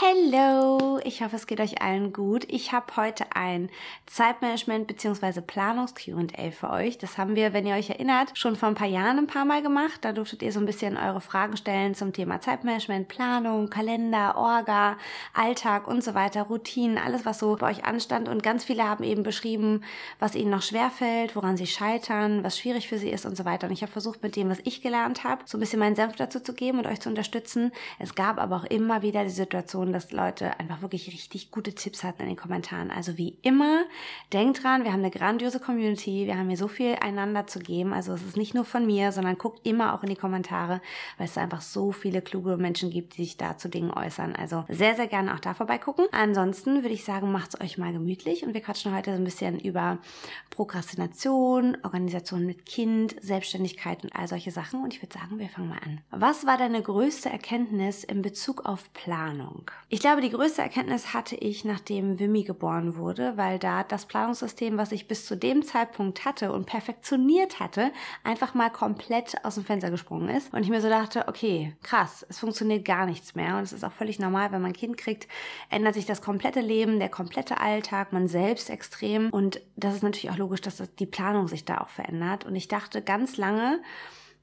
Hello, ich hoffe, es geht euch allen gut. Ich habe heute ein Zeitmanagement bzw. Planungs-QA für euch. Das haben wir, wenn ihr euch erinnert, schon vor ein paar Jahren ein paar Mal gemacht. Da durftet ihr so ein bisschen eure Fragen stellen zum Thema Zeitmanagement, Planung, Kalender, Orga, Alltag und so weiter, Routinen, alles, was so bei euch anstand. Und ganz viele haben eben beschrieben, was ihnen noch schwerfällt, woran sie scheitern, was schwierig für sie ist und so weiter. Und ich habe versucht, mit dem, was ich gelernt habe, so ein bisschen meinen Senf dazu zu geben und euch zu unterstützen. Es gab aber auch immer wieder die Situation, Situation, dass Leute einfach wirklich richtig gute Tipps hatten in den Kommentaren. Also wie immer, denkt dran, wir haben eine grandiose Community, wir haben hier so viel einander zu geben. Also es ist nicht nur von mir, sondern guckt immer auch in die Kommentare, weil es einfach so viele kluge Menschen gibt, die sich da zu Dingen äußern. Also sehr, sehr gerne auch da vorbeigucken. Ansonsten würde ich sagen, macht es euch mal gemütlich und wir quatschen heute so ein bisschen über Prokrastination, Organisation mit Kind, Selbstständigkeit und all solche Sachen. Und ich würde sagen, wir fangen mal an. Was war deine größte Erkenntnis in Bezug auf Planung? Ich glaube, die größte Erkenntnis hatte ich, nachdem Wimmy geboren wurde, weil da das Planungssystem, was ich bis zu dem Zeitpunkt hatte und perfektioniert hatte, einfach mal komplett aus dem Fenster gesprungen ist. Und ich mir so dachte, okay, krass, es funktioniert gar nichts mehr. Und es ist auch völlig normal, wenn man ein Kind kriegt, ändert sich das komplette Leben, der komplette Alltag, man selbst extrem. Und das ist natürlich auch logisch, dass die Planung sich da auch verändert. Und ich dachte ganz lange,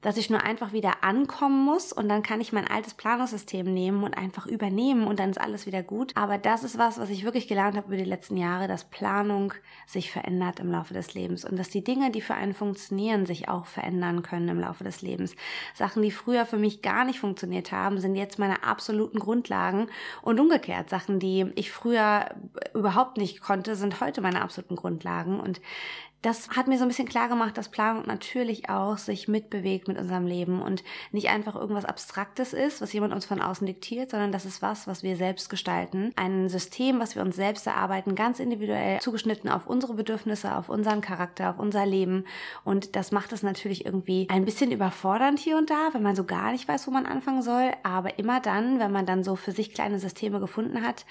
dass ich nur einfach wieder ankommen muss und dann kann ich mein altes Planungssystem nehmen und einfach übernehmen und dann ist alles wieder gut. Aber das ist was, was ich wirklich gelernt habe über die letzten Jahre, dass Planung sich verändert im Laufe des Lebens und dass die Dinge, die für einen funktionieren, sich auch verändern können im Laufe des Lebens. Sachen, die früher für mich gar nicht funktioniert haben, sind jetzt meine absoluten Grundlagen und umgekehrt Sachen, die ich früher überhaupt nicht konnte, sind heute meine absoluten Grundlagen und das hat mir so ein bisschen klar gemacht, dass Planung natürlich auch sich mitbewegt mit unserem Leben und nicht einfach irgendwas Abstraktes ist, was jemand uns von außen diktiert, sondern das ist was, was wir selbst gestalten. Ein System, was wir uns selbst erarbeiten, ganz individuell zugeschnitten auf unsere Bedürfnisse, auf unseren Charakter, auf unser Leben. Und das macht es natürlich irgendwie ein bisschen überfordernd hier und da, wenn man so gar nicht weiß, wo man anfangen soll. Aber immer dann, wenn man dann so für sich kleine Systeme gefunden hat,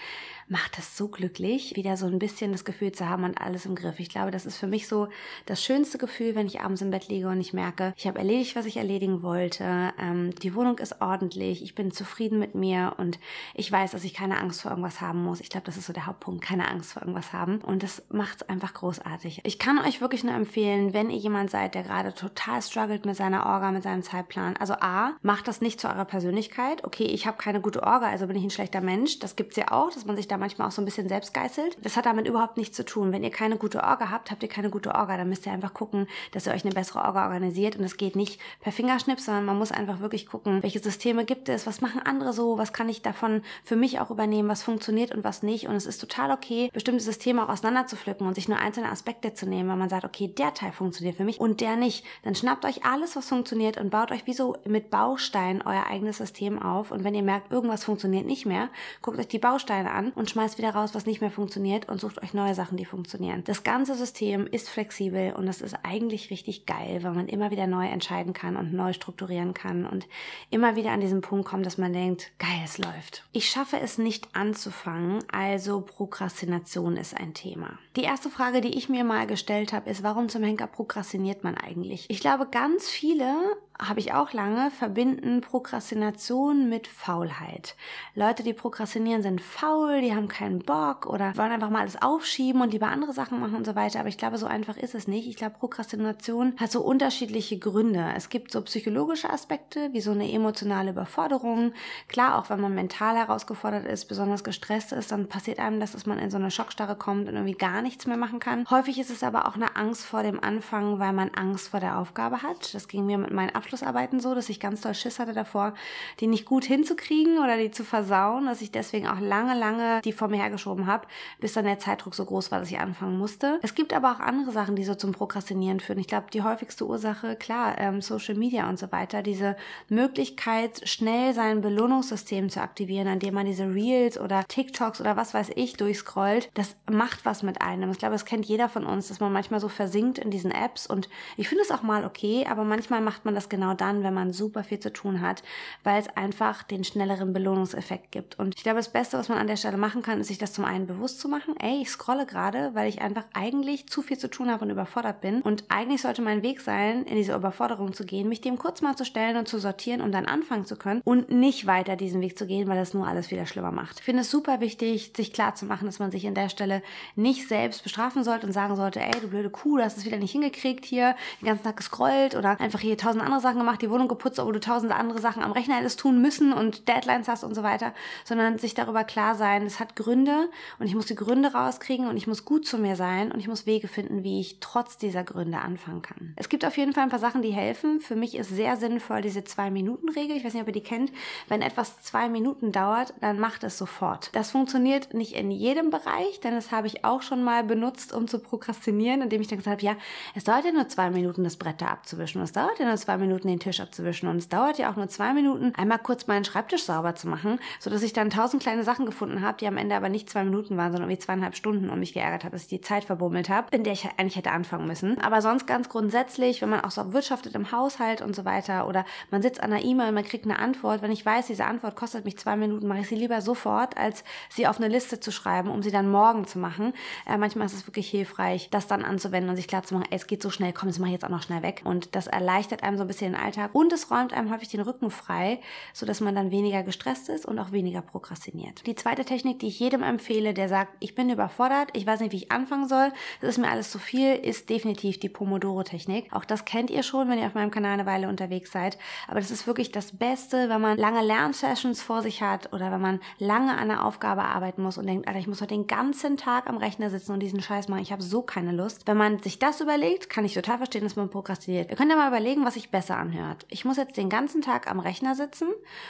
macht es so glücklich, wieder so ein bisschen das Gefühl zu haben und alles im Griff. Ich glaube, das ist für mich so das schönste Gefühl, wenn ich abends im Bett liege und ich merke, ich habe erledigt, was ich erledigen wollte. Ähm, die Wohnung ist ordentlich, ich bin zufrieden mit mir und ich weiß, dass ich keine Angst vor irgendwas haben muss. Ich glaube, das ist so der Hauptpunkt, keine Angst vor irgendwas haben. Und das macht es einfach großartig. Ich kann euch wirklich nur empfehlen, wenn ihr jemand seid, der gerade total struggelt mit seiner Orga, mit seinem Zeitplan. Also A, macht das nicht zu eurer Persönlichkeit. Okay, ich habe keine gute Orga, also bin ich ein schlechter Mensch. Das gibt's ja auch, dass man sich da manchmal auch so ein bisschen selbst geißelt. Das hat damit überhaupt nichts zu tun. Wenn ihr keine gute Orga habt, habt ihr keine gute Orga. Dann müsst ihr einfach gucken, dass ihr euch eine bessere Orga organisiert. Und es geht nicht per Fingerschnips, sondern man muss einfach wirklich gucken, welche Systeme gibt es, was machen andere so, was kann ich davon für mich auch übernehmen, was funktioniert und was nicht. Und es ist total okay, bestimmte Systeme auch auseinander zu pflücken und sich nur einzelne Aspekte zu nehmen, weil man sagt, okay, der Teil funktioniert für mich und der nicht. Dann schnappt euch alles, was funktioniert und baut euch wie so mit Bausteinen euer eigenes System auf. Und wenn ihr merkt, irgendwas funktioniert nicht mehr, guckt euch die Bausteine an und schmeißt wieder raus, was nicht mehr funktioniert und sucht euch neue Sachen, die funktionieren. Das ganze System ist flexibel und das ist eigentlich richtig geil, weil man immer wieder neu entscheiden kann und neu strukturieren kann und immer wieder an diesen Punkt kommt, dass man denkt, geil, es läuft. Ich schaffe es nicht anzufangen, also Prokrastination ist ein Thema. Die erste Frage, die ich mir mal gestellt habe, ist, warum zum Henker prokrastiniert man eigentlich? Ich glaube, ganz viele habe ich auch lange, verbinden Prokrastination mit Faulheit. Leute, die prokrastinieren, sind faul, die haben keinen Bock oder wollen einfach mal alles aufschieben und lieber andere Sachen machen und so weiter. Aber ich glaube, so einfach ist es nicht. Ich glaube, Prokrastination hat so unterschiedliche Gründe. Es gibt so psychologische Aspekte, wie so eine emotionale Überforderung. Klar, auch wenn man mental herausgefordert ist, besonders gestresst ist, dann passiert einem das, dass man in so eine Schockstarre kommt und irgendwie gar nichts mehr machen kann. Häufig ist es aber auch eine Angst vor dem Anfang, weil man Angst vor der Aufgabe hat. Das ging mir mit meinen Abschlussarbeiten so, dass ich ganz doll Schiss hatte davor, die nicht gut hinzukriegen oder die zu versauen, dass ich deswegen auch lange, lange die vor mir hergeschoben habe, bis dann der Zeitdruck so groß war, dass ich anfangen musste. Es gibt aber auch andere Sachen, die so zum Prokrastinieren führen. Ich glaube, die häufigste Ursache, klar, ähm, Social Media und so weiter, diese Möglichkeit, schnell sein Belohnungssystem zu aktivieren, indem man diese Reels oder TikToks oder was weiß ich durchscrollt, das macht was mit einem. Ich glaube, das kennt jeder von uns, dass man manchmal so versinkt in diesen Apps und ich finde es auch mal okay, aber manchmal macht man das genau dann, wenn man super viel zu tun hat, weil es einfach den schnelleren Belohnungseffekt gibt. Und ich glaube, das Beste, was man an der Stelle machen kann, ist sich das zum einen bewusst zu machen. Ey, ich scrolle gerade, weil ich einfach eigentlich zu viel zu tun habe und überfordert bin. Und eigentlich sollte mein Weg sein, in diese Überforderung zu gehen, mich dem kurz mal zu stellen und zu sortieren, um dann anfangen zu können und nicht weiter diesen Weg zu gehen, weil das nur alles wieder schlimmer macht. Ich finde es super wichtig, sich klar zu machen, dass man sich an der Stelle nicht selbst bestrafen sollte und sagen sollte, ey, du blöde Kuh, du hast es wieder nicht hingekriegt hier, den ganzen Tag gescrollt oder einfach hier tausend andere Sachen gemacht, die Wohnung geputzt, obwohl du tausend andere Sachen am Rechner hättest tun müssen und Deadlines hast und so weiter, sondern sich darüber klar sein, es hat Gründe und ich muss die Gründe rauskriegen und ich muss gut zu mir sein und ich muss Wege finden, wie ich trotz dieser Gründe anfangen kann. Es gibt auf jeden Fall ein paar Sachen, die helfen. Für mich ist sehr sinnvoll diese Zwei-Minuten-Regel. Ich weiß nicht, ob ihr die kennt. Wenn etwas zwei Minuten dauert, dann macht es sofort. Das funktioniert nicht in jedem Bereich, denn das habe ich auch schon mal benutzt, um zu prokrastinieren, indem ich dann gesagt habe, ja, es dauert ja nur zwei Minuten, das Brett da abzuwischen. Es dauert ja nur zwei Minuten, den Tisch abzuwischen. Und es dauert ja auch nur zwei Minuten, einmal kurz meinen Schreibtisch sauber zu machen, sodass ich dann tausend kleine Sachen gefunden habe, die am Ende aber nicht zwei Minuten waren, sondern wie zweieinhalb Stunden und mich geärgert habe, dass ich die Zeit verbummelt habe, in der ich eigentlich hätte anfangen müssen. Aber sonst ganz grundsätzlich, wenn man auch so wirtschaftet im Haushalt und so weiter oder man sitzt an einer E-Mail und man kriegt eine Antwort, wenn ich weiß, diese Antwort kostet mich zwei Minuten, mache ich sie lieber sofort, als sie auf eine Liste zu schreiben, um sie dann morgen zu machen. Äh, manchmal ist es wirklich hilfreich, das dann anzuwenden und sich klar zu machen, ey, es geht so schnell, komm, das mache ich jetzt auch noch schnell weg. Und das erleichtert einem so ein bisschen den Alltag und es räumt einem häufig den Rücken frei, sodass man dann weniger gestresst ist und auch weniger prokrastiniert. Die zweite Technik, die ich jedem empfehle, der sagt, ich bin überfordert, ich weiß nicht, wie ich anfangen soll, das ist mir alles zu viel, ist definitiv die Pomodoro-Technik. Auch das kennt ihr schon, wenn ihr auf meinem Kanal eine Weile unterwegs seid. Aber das ist wirklich das Beste, wenn man lange Lernsessions vor sich hat oder wenn man lange an einer Aufgabe arbeiten muss und denkt, Alter, ich muss heute den ganzen Tag am Rechner sitzen und diesen Scheiß machen. Ich habe so keine Lust. Wenn man sich das überlegt, kann ich total verstehen, dass man prokrastiniert. Ihr könnt ja mal überlegen, was sich besser anhört. Ich muss jetzt den ganzen Tag am Rechner sitzen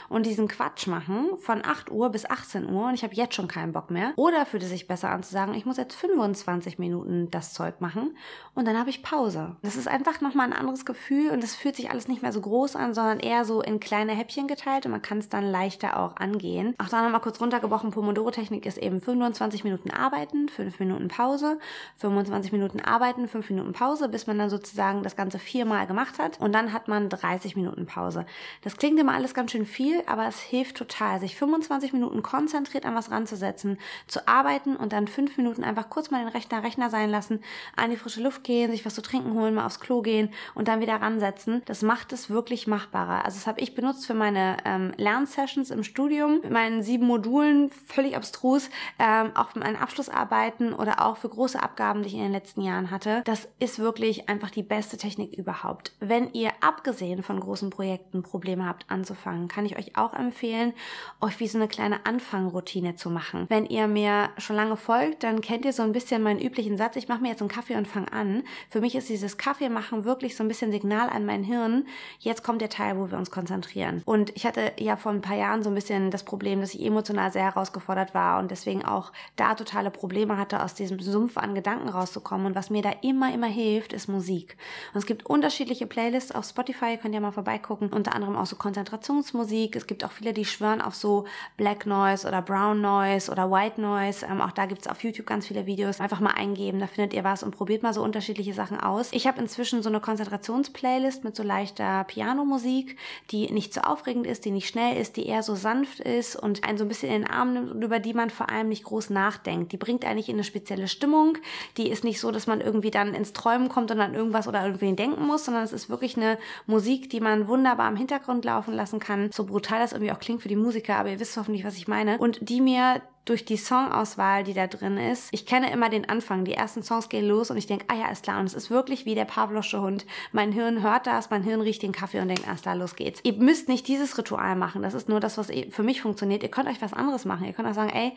und diesen Quatsch machen von 8 Uhr bis 18 Uhr und ich habe jetzt schon keinen Bock mehr. Oder fühlt es sich besser an zu sagen, ich muss jetzt 25 Minuten das Zeug machen und dann habe ich Pause. Das ist einfach nochmal ein anderes Gefühl und es fühlt sich alles nicht mehr so groß an, sondern eher so in kleine Häppchen geteilt und man kann es dann leichter auch angehen. Auch da nochmal kurz runtergebrochen, Pomodoro-Technik ist eben 25 Minuten arbeiten, 5 Minuten Pause, 25 Minuten arbeiten, 5 Minuten Pause, bis man dann sozusagen das Ganze viermal gemacht hat und dann hat man 30 Minuten Pause. Das klingt immer alles ganz schön viel, aber es hilft total, sich 25 Minuten konzentriert an was ranzusetzen, zu arbeiten und dann 5 Minuten einfach kurz mal den Rechner Rechner sein lassen, an die frische Luft gehen, sich was zu trinken holen, mal aufs Klo gehen und dann wieder ransetzen. Das macht es wirklich machbarer. Also das habe ich benutzt für meine ähm, Lernsessions im Studium, mit meinen sieben Modulen, völlig abstrus, ähm, auch für meine Abschlussarbeiten oder auch für große Abgaben, die ich in den letzten Jahren hatte. Das ist wirklich einfach die beste Technik überhaupt. Wenn ihr abgesehen von großen Projekten Probleme habt anzufangen, kann ich euch auch empfehlen, euch wie so eine kleine Anfangroutine zu machen. Wenn ihr mir schon lange folgt, dann kennt ihr so ein bisschen meinen üblichen Satz, ich mache mir jetzt einen Kaffee und fange an. Für mich ist dieses Kaffee machen wirklich so ein bisschen Signal an mein Hirn, jetzt kommt der Teil, wo wir uns konzentrieren. Und ich hatte ja vor ein paar Jahren so ein bisschen das Problem, dass ich emotional sehr herausgefordert war und deswegen auch da totale Probleme hatte, aus diesem Sumpf an Gedanken rauszukommen. Und was mir da immer, immer hilft, ist Musik. Und es gibt unterschiedliche Playlists auf Spotify, könnt ihr mal vorbeigucken. Unter anderem auch so Konzentrationsmusik. Es gibt auch viele, die schwören auf so Black Noise oder Brown Noise oder White Noise. Ähm, auch da gibt es auf YouTube ganz viele Videos. Einfach mal eingeben, da findet ihr was und probiert mal so unterschiedliche Sachen aus. Ich habe inzwischen so eine Konzentrationsplaylist mit so leichter Pianomusik, die nicht so aufregend ist, die nicht schnell ist, die eher so sanft ist und einen so ein bisschen in den Arm nimmt und über die man vor allem nicht groß nachdenkt. Die bringt eigentlich in eine spezielle Stimmung. Die ist nicht so, dass man irgendwie dann ins Träumen kommt und an irgendwas oder irgendwen denken muss, sondern es ist wirklich eine Musik, die man wunderbar im Hintergrund laufen lassen kann. So brutal das irgendwie auch klingt für die Musiker, aber ihr wisst hoffentlich, was ich meine. Und die mir durch die Songauswahl, die da drin ist. Ich kenne immer den Anfang. Die ersten Songs gehen los und ich denke, ah ja, ist klar. Und es ist wirklich wie der Pavlosche Hund. Mein Hirn hört das, mein Hirn riecht den Kaffee und denkt, ah, ist klar, los geht's. Ihr müsst nicht dieses Ritual machen. Das ist nur das, was für mich funktioniert. Ihr könnt euch was anderes machen. Ihr könnt auch sagen, ey,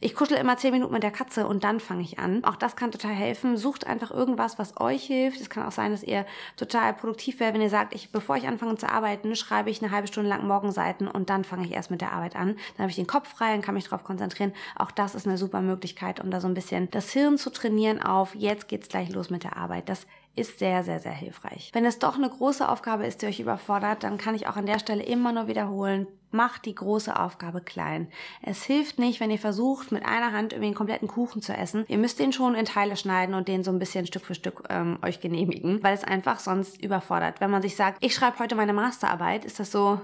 ich kuschel immer zehn Minuten mit der Katze und dann fange ich an. Auch das kann total helfen. Sucht einfach irgendwas, was euch hilft. Es kann auch sein, dass ihr total produktiv werdet, wenn ihr sagt, ich, bevor ich anfange zu arbeiten, schreibe ich eine halbe Stunde lang Morgenseiten und dann fange ich erst mit der Arbeit an. Dann habe ich den Kopf frei und kann mich darauf konzentrieren. Auch das ist eine super Möglichkeit, um da so ein bisschen das Hirn zu trainieren auf, jetzt geht's gleich los mit der Arbeit. Das ist sehr, sehr, sehr hilfreich. Wenn es doch eine große Aufgabe ist, die euch überfordert, dann kann ich auch an der Stelle immer nur wiederholen, macht die große Aufgabe klein. Es hilft nicht, wenn ihr versucht, mit einer Hand irgendwie einen kompletten Kuchen zu essen. Ihr müsst den schon in Teile schneiden und den so ein bisschen Stück für Stück ähm, euch genehmigen, weil es einfach sonst überfordert. Wenn man sich sagt, ich schreibe heute meine Masterarbeit, ist das so,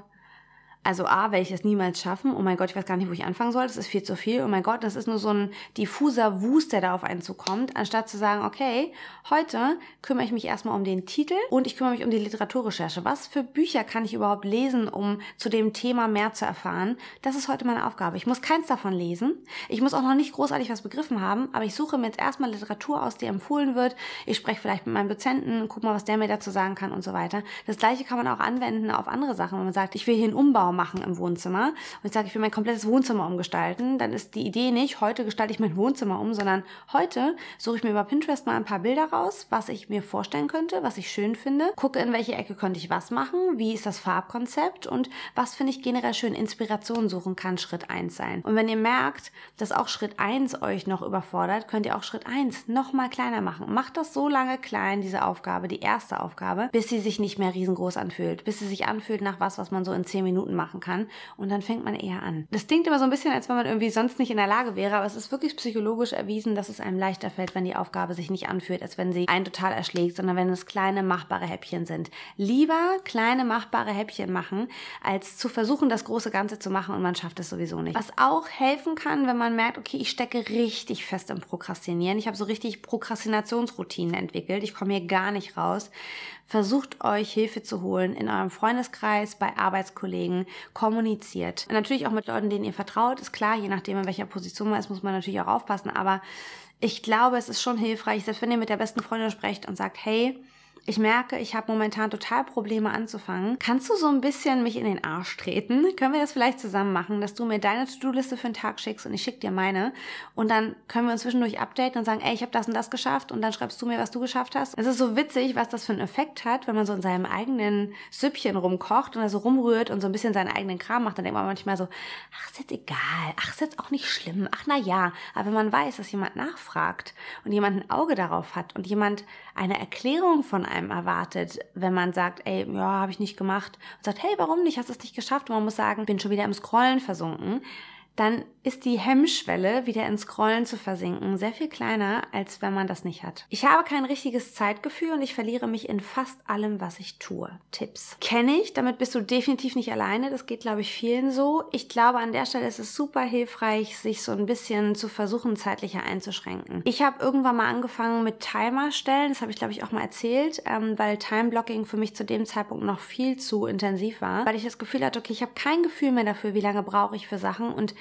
also A, werde ich es niemals schaffen. Oh mein Gott, ich weiß gar nicht, wo ich anfangen soll. Das ist viel zu viel. Oh mein Gott, das ist nur so ein diffuser Wust, der da auf einen zukommt. Anstatt zu sagen, okay, heute kümmere ich mich erstmal um den Titel und ich kümmere mich um die Literaturrecherche. Was für Bücher kann ich überhaupt lesen, um zu dem Thema mehr zu erfahren? Das ist heute meine Aufgabe. Ich muss keins davon lesen. Ich muss auch noch nicht großartig was begriffen haben, aber ich suche mir jetzt erstmal Literatur aus, die empfohlen wird. Ich spreche vielleicht mit meinem Dozenten, guck mal, was der mir dazu sagen kann und so weiter. Das gleiche kann man auch anwenden auf andere Sachen. Wenn man sagt, ich will hier einen Umbau machen im Wohnzimmer und ich sage, ich will mein komplettes Wohnzimmer umgestalten, dann ist die Idee nicht, heute gestalte ich mein Wohnzimmer um, sondern heute suche ich mir über Pinterest mal ein paar Bilder raus, was ich mir vorstellen könnte, was ich schön finde, gucke, in welche Ecke könnte ich was machen, wie ist das Farbkonzept und was finde ich generell schön. Inspiration suchen kann Schritt eins sein. Und wenn ihr merkt, dass auch Schritt eins euch noch überfordert, könnt ihr auch Schritt eins noch mal kleiner machen. Macht das so lange klein, diese Aufgabe, die erste Aufgabe, bis sie sich nicht mehr riesengroß anfühlt, bis sie sich anfühlt nach was, was man so in zehn Minuten machen kann und dann fängt man eher an. Das klingt immer so ein bisschen, als wenn man irgendwie sonst nicht in der Lage wäre, aber es ist wirklich psychologisch erwiesen, dass es einem leichter fällt, wenn die Aufgabe sich nicht anfühlt, als wenn sie einen total erschlägt, sondern wenn es kleine machbare Häppchen sind. Lieber kleine machbare Häppchen machen, als zu versuchen, das große Ganze zu machen und man schafft es sowieso nicht. Was auch helfen kann, wenn man merkt, okay, ich stecke richtig fest im Prokrastinieren. Ich habe so richtig Prokrastinationsroutinen entwickelt. Ich komme hier gar nicht raus. Versucht euch Hilfe zu holen in eurem Freundeskreis, bei Arbeitskollegen, kommuniziert. Natürlich auch mit Leuten, denen ihr vertraut, ist klar, je nachdem, in welcher Position man ist, muss man natürlich auch aufpassen, aber ich glaube, es ist schon hilfreich, selbst wenn ihr mit der besten Freundin sprecht und sagt, hey, ich merke, ich habe momentan total Probleme anzufangen. Kannst du so ein bisschen mich in den Arsch treten? Können wir das vielleicht zusammen machen, dass du mir deine To-Do-Liste für den Tag schickst und ich schicke dir meine und dann können wir uns zwischendurch updaten und sagen, ey, ich habe das und das geschafft und dann schreibst du mir, was du geschafft hast. Es ist so witzig, was das für einen Effekt hat, wenn man so in seinem eigenen Süppchen rumkocht und da so rumrührt und so ein bisschen seinen eigenen Kram macht. Dann denkt man manchmal so, ach, ist jetzt egal, ach, ist jetzt auch nicht schlimm, ach, na ja. Aber wenn man weiß, dass jemand nachfragt und jemand ein Auge darauf hat und jemand eine Erklärung von einem einem erwartet, wenn man sagt, ey, ja, habe ich nicht gemacht und sagt, hey, warum nicht? Hast du es nicht geschafft? Und man muss sagen, bin schon wieder im Scrollen versunken dann ist die Hemmschwelle, wieder ins Scrollen zu versinken, sehr viel kleiner, als wenn man das nicht hat. Ich habe kein richtiges Zeitgefühl und ich verliere mich in fast allem, was ich tue. Tipps. Kenne ich, damit bist du definitiv nicht alleine. Das geht, glaube ich, vielen so. Ich glaube, an der Stelle ist es super hilfreich, sich so ein bisschen zu versuchen, zeitlicher einzuschränken. Ich habe irgendwann mal angefangen mit Timer stellen. Das habe ich, glaube ich, auch mal erzählt, ähm, weil Timeblocking für mich zu dem Zeitpunkt noch viel zu intensiv war, weil ich das Gefühl hatte, okay, ich habe kein Gefühl mehr dafür, wie lange brauche ich für Sachen und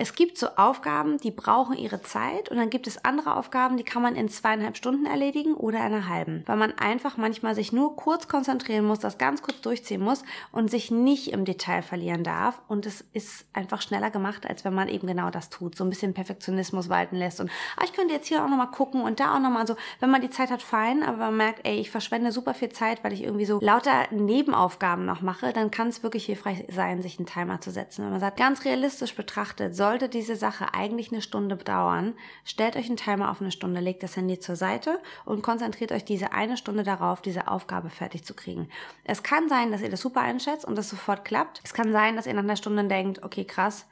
es gibt so Aufgaben, die brauchen ihre Zeit und dann gibt es andere Aufgaben, die kann man in zweieinhalb Stunden erledigen oder einer halben, weil man einfach manchmal sich nur kurz konzentrieren muss, das ganz kurz durchziehen muss und sich nicht im Detail verlieren darf. Und es ist einfach schneller gemacht, als wenn man eben genau das tut, so ein bisschen Perfektionismus walten lässt und ah, ich könnte jetzt hier auch nochmal gucken und da auch nochmal so, wenn man die Zeit hat, fein, aber man merkt, ey, ich verschwende super viel Zeit, weil ich irgendwie so lauter Nebenaufgaben noch mache, dann kann es wirklich hilfreich sein, sich einen Timer zu setzen. Wenn man sagt, ganz realistisch betrachtet, soll sollte diese Sache eigentlich eine Stunde dauern, stellt euch einen Timer auf eine Stunde, legt das Handy zur Seite und konzentriert euch diese eine Stunde darauf, diese Aufgabe fertig zu kriegen. Es kann sein, dass ihr das super einschätzt und das sofort klappt. Es kann sein, dass ihr nach einer Stunde denkt, okay, krass,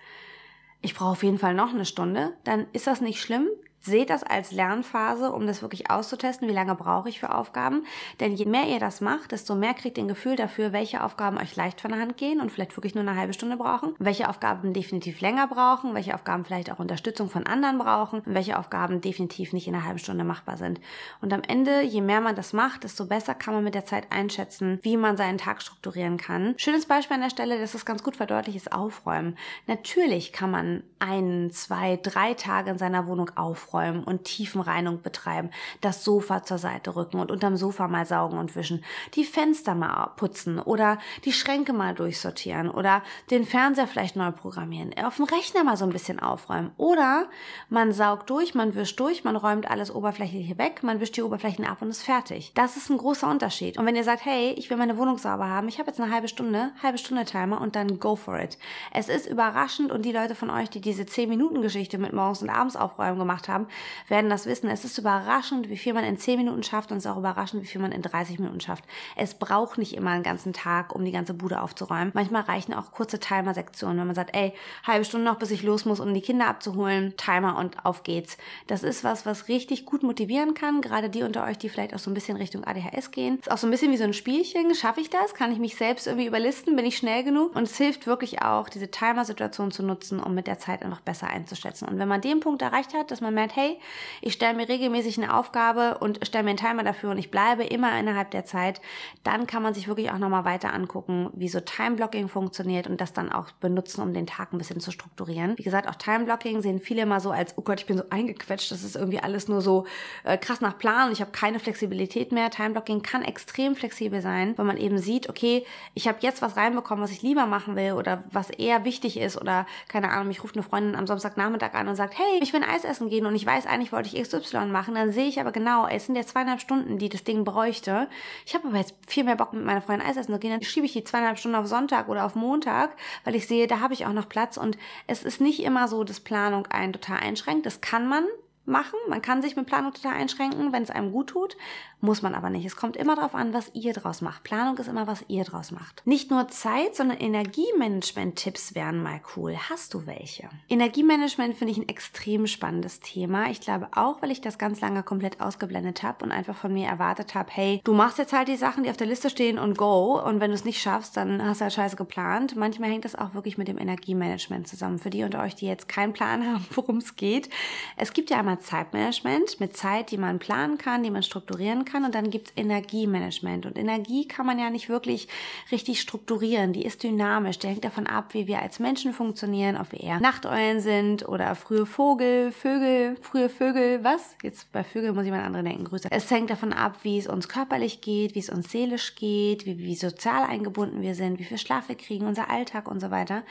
ich brauche auf jeden Fall noch eine Stunde. Dann ist das nicht schlimm. Seht das als Lernphase, um das wirklich auszutesten, wie lange brauche ich für Aufgaben. Denn je mehr ihr das macht, desto mehr kriegt ihr ein Gefühl dafür, welche Aufgaben euch leicht von der Hand gehen und vielleicht wirklich nur eine halbe Stunde brauchen, welche Aufgaben definitiv länger brauchen, welche Aufgaben vielleicht auch Unterstützung von anderen brauchen und welche Aufgaben definitiv nicht in einer halben Stunde machbar sind. Und am Ende, je mehr man das macht, desto besser kann man mit der Zeit einschätzen, wie man seinen Tag strukturieren kann. Schönes Beispiel an der Stelle, das ist ganz gut verdeutlicht, ist Aufräumen. Natürlich kann man ein, zwei, drei Tage in seiner Wohnung aufräumen aufräumen und Tiefenreinigung betreiben, das Sofa zur Seite rücken und unterm Sofa mal saugen und wischen, die Fenster mal putzen oder die Schränke mal durchsortieren oder den Fernseher vielleicht neu programmieren, auf dem Rechner mal so ein bisschen aufräumen oder man saugt durch, man wischt durch, man räumt alles oberflächlich weg, man wischt die Oberflächen ab und ist fertig. Das ist ein großer Unterschied. Und wenn ihr sagt, hey, ich will meine Wohnung sauber haben, ich habe jetzt eine halbe Stunde, halbe Stunde Timer und dann go for it. Es ist überraschend und die Leute von euch, die diese 10 Minuten Geschichte mit morgens und abends aufräumen gemacht haben, haben, werden das wissen. Es ist überraschend, wie viel man in 10 Minuten schafft und es ist auch überraschend, wie viel man in 30 Minuten schafft. Es braucht nicht immer einen ganzen Tag, um die ganze Bude aufzuräumen. Manchmal reichen auch kurze Timer-Sektionen, wenn man sagt, ey, halbe Stunde noch, bis ich los muss, um die Kinder abzuholen, Timer und auf geht's. Das ist was, was richtig gut motivieren kann, gerade die unter euch, die vielleicht auch so ein bisschen Richtung ADHS gehen. Ist auch so ein bisschen wie so ein Spielchen. Schaffe ich das? Kann ich mich selbst irgendwie überlisten? Bin ich schnell genug? Und es hilft wirklich auch, diese Timer-Situation zu nutzen, um mit der Zeit einfach besser einzuschätzen. Und wenn man den Punkt erreicht hat, dass man merkt, hey, ich stelle mir regelmäßig eine Aufgabe und stelle mir einen Timer dafür und ich bleibe immer innerhalb der Zeit, dann kann man sich wirklich auch nochmal weiter angucken, wie so Time-Blocking funktioniert und das dann auch benutzen, um den Tag ein bisschen zu strukturieren. Wie gesagt, auch Time-Blocking sehen viele immer so als, oh Gott, ich bin so eingequetscht, das ist irgendwie alles nur so äh, krass nach Plan und ich habe keine Flexibilität mehr. Time-Blocking kann extrem flexibel sein, weil man eben sieht, okay, ich habe jetzt was reinbekommen, was ich lieber machen will oder was eher wichtig ist oder keine Ahnung, mich ruft eine Freundin am Samstagnachmittag an und sagt, hey, ich will ein Eis essen gehen und ich weiß eigentlich, wollte ich XY machen, dann sehe ich aber genau, es sind ja zweieinhalb Stunden, die das Ding bräuchte. Ich habe aber jetzt viel mehr Bock mit meiner Freundin Eis essen zu gehen, dann schiebe ich die zweieinhalb Stunden auf Sonntag oder auf Montag, weil ich sehe, da habe ich auch noch Platz und es ist nicht immer so, dass Planung einen total einschränkt. Das kann man, machen. Man kann sich mit Planung total einschränken, wenn es einem gut tut. Muss man aber nicht. Es kommt immer darauf an, was ihr draus macht. Planung ist immer, was ihr draus macht. Nicht nur Zeit, sondern Energiemanagement-Tipps wären mal cool. Hast du welche? Energiemanagement finde ich ein extrem spannendes Thema. Ich glaube auch, weil ich das ganz lange komplett ausgeblendet habe und einfach von mir erwartet habe, hey, du machst jetzt halt die Sachen, die auf der Liste stehen und go. Und wenn du es nicht schaffst, dann hast du halt scheiße geplant. Manchmal hängt das auch wirklich mit dem Energiemanagement zusammen. Für die unter euch, die jetzt keinen Plan haben, worum es geht. Es gibt ja einmal Zeitmanagement mit Zeit, die man planen kann, die man strukturieren kann. Und dann gibt's Energiemanagement. Und Energie kann man ja nicht wirklich richtig strukturieren. Die ist dynamisch. Die hängt davon ab, wie wir als Menschen funktionieren, ob wir eher Nachteulen sind oder frühe Vogel, Vögel, frühe Vögel, was? Jetzt bei Vögeln muss ich mal an andere denken. Grüße. Es hängt davon ab, wie es uns körperlich geht, wie es uns seelisch geht, wie, wie sozial eingebunden wir sind, wie viel Schlaf wir kriegen, unser Alltag und so weiter.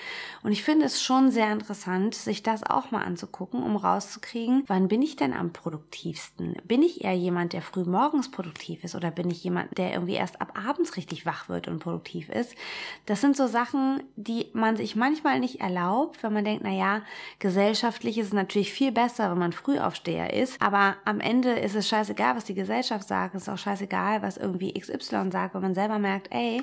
Und ich finde es schon sehr interessant, sich das auch mal anzugucken, um rauszukriegen, wann bin ich denn am produktivsten? Bin ich eher jemand, der früh morgens morgens produktiv ist oder bin ich jemand, der irgendwie erst ab abends richtig wach wird und produktiv ist. Das sind so Sachen, die man sich manchmal nicht erlaubt, wenn man denkt, na ja, gesellschaftlich ist es natürlich viel besser, wenn man Frühaufsteher ist, aber am Ende ist es scheißegal, was die Gesellschaft sagt, ist auch scheißegal, was irgendwie XY sagt, wenn man selber merkt, ey,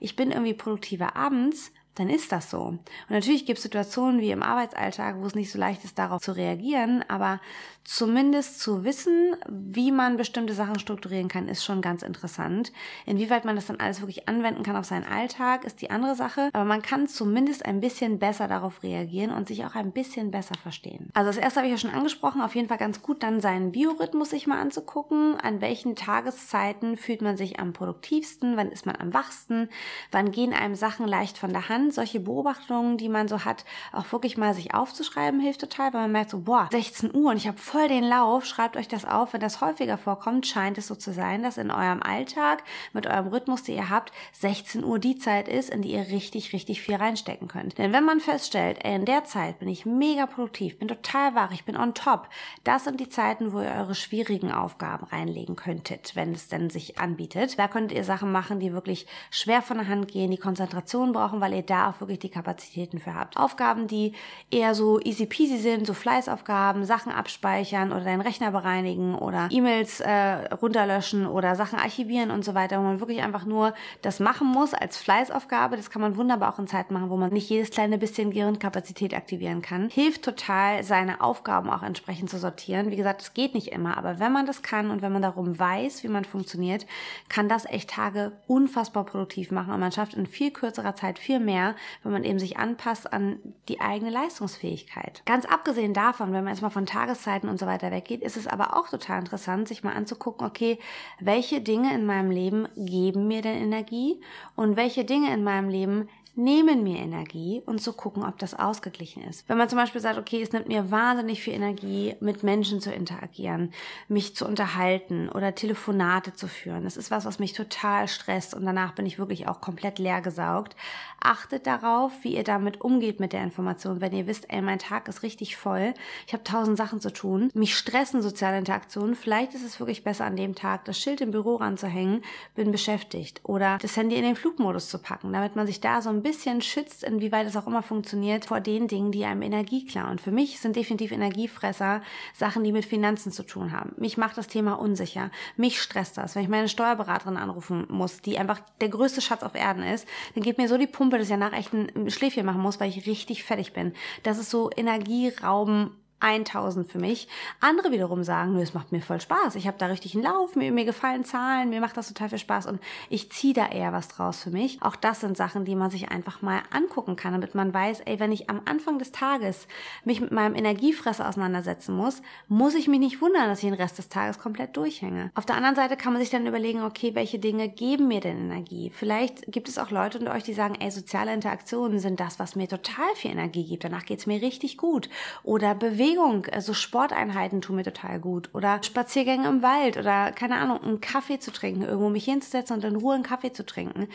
ich bin irgendwie produktiver abends, dann ist das so. Und natürlich gibt es Situationen wie im Arbeitsalltag, wo es nicht so leicht ist, darauf zu reagieren, aber zumindest zu wissen, wie man bestimmte Sachen strukturieren kann, ist schon ganz interessant. Inwieweit man das dann alles wirklich anwenden kann auf seinen Alltag, ist die andere Sache, aber man kann zumindest ein bisschen besser darauf reagieren und sich auch ein bisschen besser verstehen. Also das erste habe ich ja schon angesprochen, auf jeden Fall ganz gut, dann seinen Biorhythmus sich mal anzugucken, an welchen Tageszeiten fühlt man sich am produktivsten, wann ist man am wachsten, wann gehen einem Sachen leicht von der Hand, solche Beobachtungen, die man so hat, auch wirklich mal sich aufzuschreiben, hilft total, weil man merkt so, boah, 16 Uhr und ich habe voll den Lauf, schreibt euch das auf. Wenn das häufiger vorkommt, scheint es so zu sein, dass in eurem Alltag, mit eurem Rhythmus, den ihr habt, 16 Uhr die Zeit ist, in die ihr richtig, richtig viel reinstecken könnt. Denn wenn man feststellt, ey, in der Zeit bin ich mega produktiv, bin total wach, ich bin on top, das sind die Zeiten, wo ihr eure schwierigen Aufgaben reinlegen könntet, wenn es denn sich anbietet. Da könnt ihr Sachen machen, die wirklich schwer von der Hand gehen, die Konzentration brauchen, weil ihr da auch wirklich die Kapazitäten für habt. Aufgaben, die eher so easy peasy sind, so Fleißaufgaben, Sachen abspeichern oder deinen Rechner bereinigen oder E-Mails äh, runterlöschen oder Sachen archivieren und so weiter, wo man wirklich einfach nur das machen muss als Fleißaufgabe. Das kann man wunderbar auch in Zeiten machen, wo man nicht jedes kleine bisschen Gehirnkapazität aktivieren kann. Hilft total, seine Aufgaben auch entsprechend zu sortieren. Wie gesagt, es geht nicht immer, aber wenn man das kann und wenn man darum weiß, wie man funktioniert, kann das echt Tage unfassbar produktiv machen und man schafft in viel kürzerer Zeit viel mehr wenn man eben sich anpasst an die eigene Leistungsfähigkeit. Ganz abgesehen davon, wenn man jetzt mal von Tageszeiten und so weiter weggeht, ist es aber auch total interessant, sich mal anzugucken, okay, welche Dinge in meinem Leben geben mir denn Energie und welche Dinge in meinem Leben nehmen mir Energie und zu gucken, ob das ausgeglichen ist. Wenn man zum Beispiel sagt, okay, es nimmt mir wahnsinnig viel Energie, mit Menschen zu interagieren, mich zu unterhalten oder Telefonate zu führen. Das ist was, was mich total stresst und danach bin ich wirklich auch komplett leer gesaugt. Achtet darauf, wie ihr damit umgeht mit der Information. Wenn ihr wisst, ey, mein Tag ist richtig voll, ich habe tausend Sachen zu tun, mich stressen soziale Interaktionen, vielleicht ist es wirklich besser an dem Tag, das Schild im Büro ranzuhängen, bin beschäftigt oder das Handy in den Flugmodus zu packen, damit man sich da so ein bisschen schützt, inwieweit es auch immer funktioniert, vor den Dingen, die einem Energie klauen. Und für mich sind definitiv Energiefresser Sachen, die mit Finanzen zu tun haben. Mich macht das Thema unsicher. Mich stresst das. Wenn ich meine Steuerberaterin anrufen muss, die einfach der größte Schatz auf Erden ist, dann geht mir so die Pumpe, dass ich danach echt ein Schläfchen machen muss, weil ich richtig fertig bin. Das ist so Energierauben 1000 für mich. Andere wiederum sagen, nö, es macht mir voll Spaß. Ich habe da richtig einen Lauf, mir, mir gefallen Zahlen, mir macht das total viel Spaß und ich ziehe da eher was draus für mich. Auch das sind Sachen, die man sich einfach mal angucken kann, damit man weiß, ey, wenn ich am Anfang des Tages mich mit meinem Energiefresser auseinandersetzen muss, muss ich mich nicht wundern, dass ich den Rest des Tages komplett durchhänge. Auf der anderen Seite kann man sich dann überlegen, okay, welche Dinge geben mir denn Energie? Vielleicht gibt es auch Leute unter euch, die sagen, ey, soziale Interaktionen sind das, was mir total viel Energie gibt. Danach geht's mir richtig gut. Oder Bewegung Bewegung, also Sporteinheiten tun mir total gut. Oder Spaziergänge im Wald oder keine Ahnung, einen Kaffee zu trinken, irgendwo mich hinzusetzen und in Ruhe einen Kaffee zu trinken.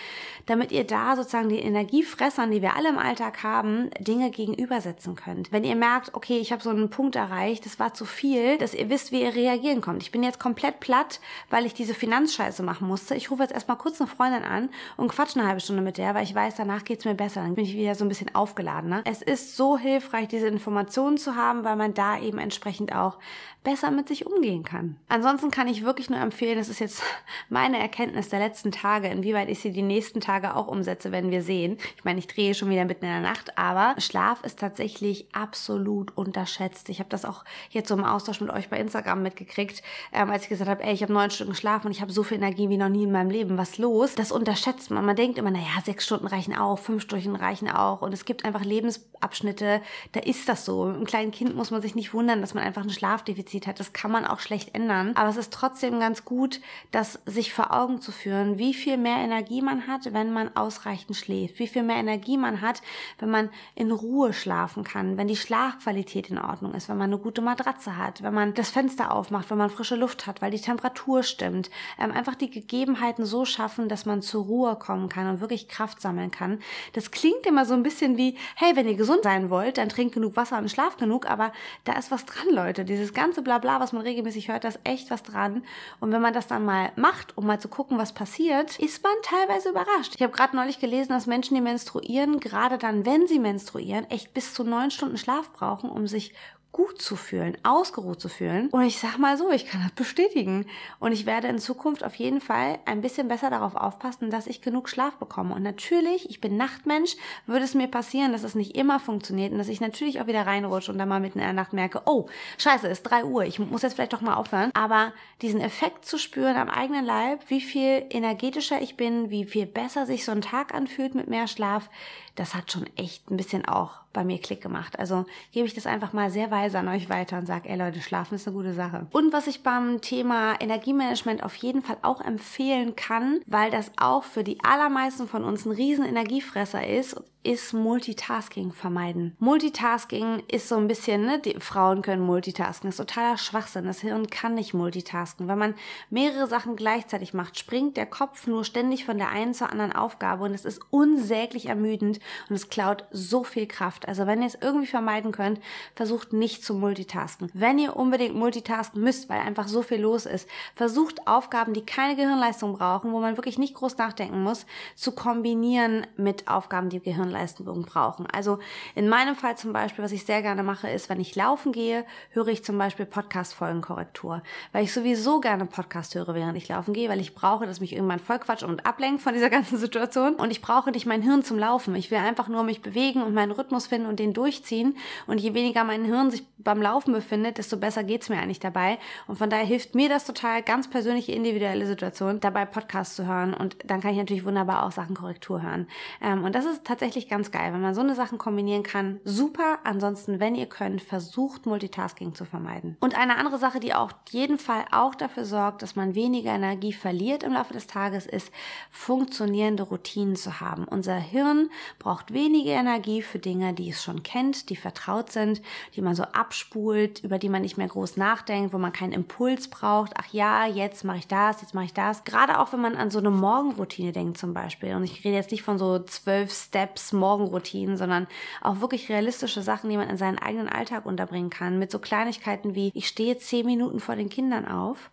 Damit ihr da sozusagen die Energiefressern, die wir alle im Alltag haben, Dinge gegenübersetzen könnt. Wenn ihr merkt, okay, ich habe so einen Punkt erreicht, das war zu viel, dass ihr wisst, wie ihr reagieren kommt. Ich bin jetzt komplett platt, weil ich diese Finanzscheiße machen musste. Ich rufe jetzt erstmal kurz eine Freundin an und quatsch eine halbe Stunde mit der, weil ich weiß, danach geht's mir besser. Dann bin ich wieder so ein bisschen aufgeladener. Es ist so hilfreich, diese Informationen zu haben, weil man man da eben entsprechend auch besser mit sich umgehen kann. Ansonsten kann ich wirklich nur empfehlen, das ist jetzt meine Erkenntnis der letzten Tage, inwieweit ich sie die nächsten Tage auch umsetze, werden wir sehen. Ich meine, ich drehe schon wieder mitten in der Nacht, aber Schlaf ist tatsächlich absolut unterschätzt. Ich habe das auch jetzt so im Austausch mit euch bei Instagram mitgekriegt, ähm, als ich gesagt habe, ey, ich habe neun Stunden geschlafen und ich habe so viel Energie wie noch nie in meinem Leben. Was los? Das unterschätzt man. Man denkt immer, naja, sechs Stunden reichen auch, fünf Stunden reichen auch. Und es gibt einfach Lebensabschnitte, da ist das so. Ein kleines Kind muss man sich nicht wundern, dass man einfach ein Schlafdefizit Defizit hat. Das kann man auch schlecht ändern. Aber es ist trotzdem ganz gut, das sich vor Augen zu führen, wie viel mehr Energie man hat, wenn man ausreichend schläft. Wie viel mehr Energie man hat, wenn man in Ruhe schlafen kann, wenn die Schlafqualität in Ordnung ist, wenn man eine gute Matratze hat, wenn man das Fenster aufmacht, wenn man frische Luft hat, weil die Temperatur stimmt. Ähm, einfach die Gegebenheiten so schaffen, dass man zur Ruhe kommen kann und wirklich Kraft sammeln kann. Das klingt immer so ein bisschen wie, hey, wenn ihr gesund sein wollt, dann trinkt genug Wasser und schlaft genug, aber da ist was dran, Leute. Dieses ganze ganze Blabla, was man regelmäßig hört, da ist echt was dran. Und wenn man das dann mal macht, um mal zu gucken, was passiert, ist man teilweise überrascht. Ich habe gerade neulich gelesen, dass Menschen, die menstruieren, gerade dann, wenn sie menstruieren, echt bis zu neun Stunden Schlaf brauchen, um sich gut zu fühlen, ausgeruht zu fühlen. Und ich sag mal so, ich kann das bestätigen. Und ich werde in Zukunft auf jeden Fall ein bisschen besser darauf aufpassen, dass ich genug Schlaf bekomme. Und natürlich, ich bin Nachtmensch, würde es mir passieren, dass es nicht immer funktioniert und dass ich natürlich auch wieder reinrutsche und dann mal mitten in der Nacht merke, oh, scheiße, ist drei Uhr, ich muss jetzt vielleicht doch mal aufhören. Aber diesen Effekt zu spüren am eigenen Leib, wie viel energetischer ich bin, wie viel besser sich so ein Tag anfühlt mit mehr Schlaf, das hat schon echt ein bisschen auch bei mir Klick gemacht. Also gebe ich das einfach mal sehr weise an euch weiter und sage, ey Leute, schlafen ist eine gute Sache. Und was ich beim Thema Energiemanagement auf jeden Fall auch empfehlen kann, weil das auch für die allermeisten von uns ein riesen Energiefresser ist, ist Multitasking vermeiden. Multitasking ist so ein bisschen, ne, die Frauen können Multitasken, das ist totaler Schwachsinn. Das Hirn kann nicht multitasken. Wenn man mehrere Sachen gleichzeitig macht, springt der Kopf nur ständig von der einen zur anderen Aufgabe und es ist unsäglich ermüdend und es klaut so viel Kraft. Also wenn ihr es irgendwie vermeiden könnt, versucht nicht zu multitasken. Wenn ihr unbedingt multitasken müsst, weil einfach so viel los ist, versucht Aufgaben, die keine Gehirnleistung brauchen, wo man wirklich nicht groß nachdenken muss, zu kombinieren mit Aufgaben, die Gehirn Leistungen brauchen. Also in meinem Fall zum Beispiel, was ich sehr gerne mache, ist, wenn ich laufen gehe, höre ich zum Beispiel Podcast-Folgenkorrektur, weil ich sowieso gerne Podcast höre, während ich laufen gehe, weil ich brauche, dass mich irgendwann vollquatscht und ablenkt von dieser ganzen Situation und ich brauche nicht mein Hirn zum Laufen. Ich will einfach nur mich bewegen und meinen Rhythmus finden und den durchziehen und je weniger mein Hirn sich beim Laufen befindet, desto besser geht's mir eigentlich dabei und von daher hilft mir das total, ganz persönliche, individuelle Situation, dabei Podcast zu hören und dann kann ich natürlich wunderbar auch Sachen Korrektur hören. Ähm, und das ist tatsächlich wirklich ganz geil. Wenn man so eine Sachen kombinieren kann, super. Ansonsten, wenn ihr könnt, versucht Multitasking zu vermeiden. Und eine andere Sache, die auf jeden Fall auch dafür sorgt, dass man weniger Energie verliert im Laufe des Tages, ist funktionierende Routinen zu haben. Unser Hirn braucht weniger Energie für Dinge, die es schon kennt, die vertraut sind, die man so abspult, über die man nicht mehr groß nachdenkt, wo man keinen Impuls braucht. Ach ja, jetzt mache ich das, jetzt mache ich das. Gerade auch wenn man an so eine Morgenroutine denkt zum Beispiel. Und ich rede jetzt nicht von so zwölf Steps Morgenroutinen, sondern auch wirklich realistische Sachen, die man in seinen eigenen Alltag unterbringen kann. Mit so Kleinigkeiten wie, ich stehe zehn Minuten vor den Kindern auf,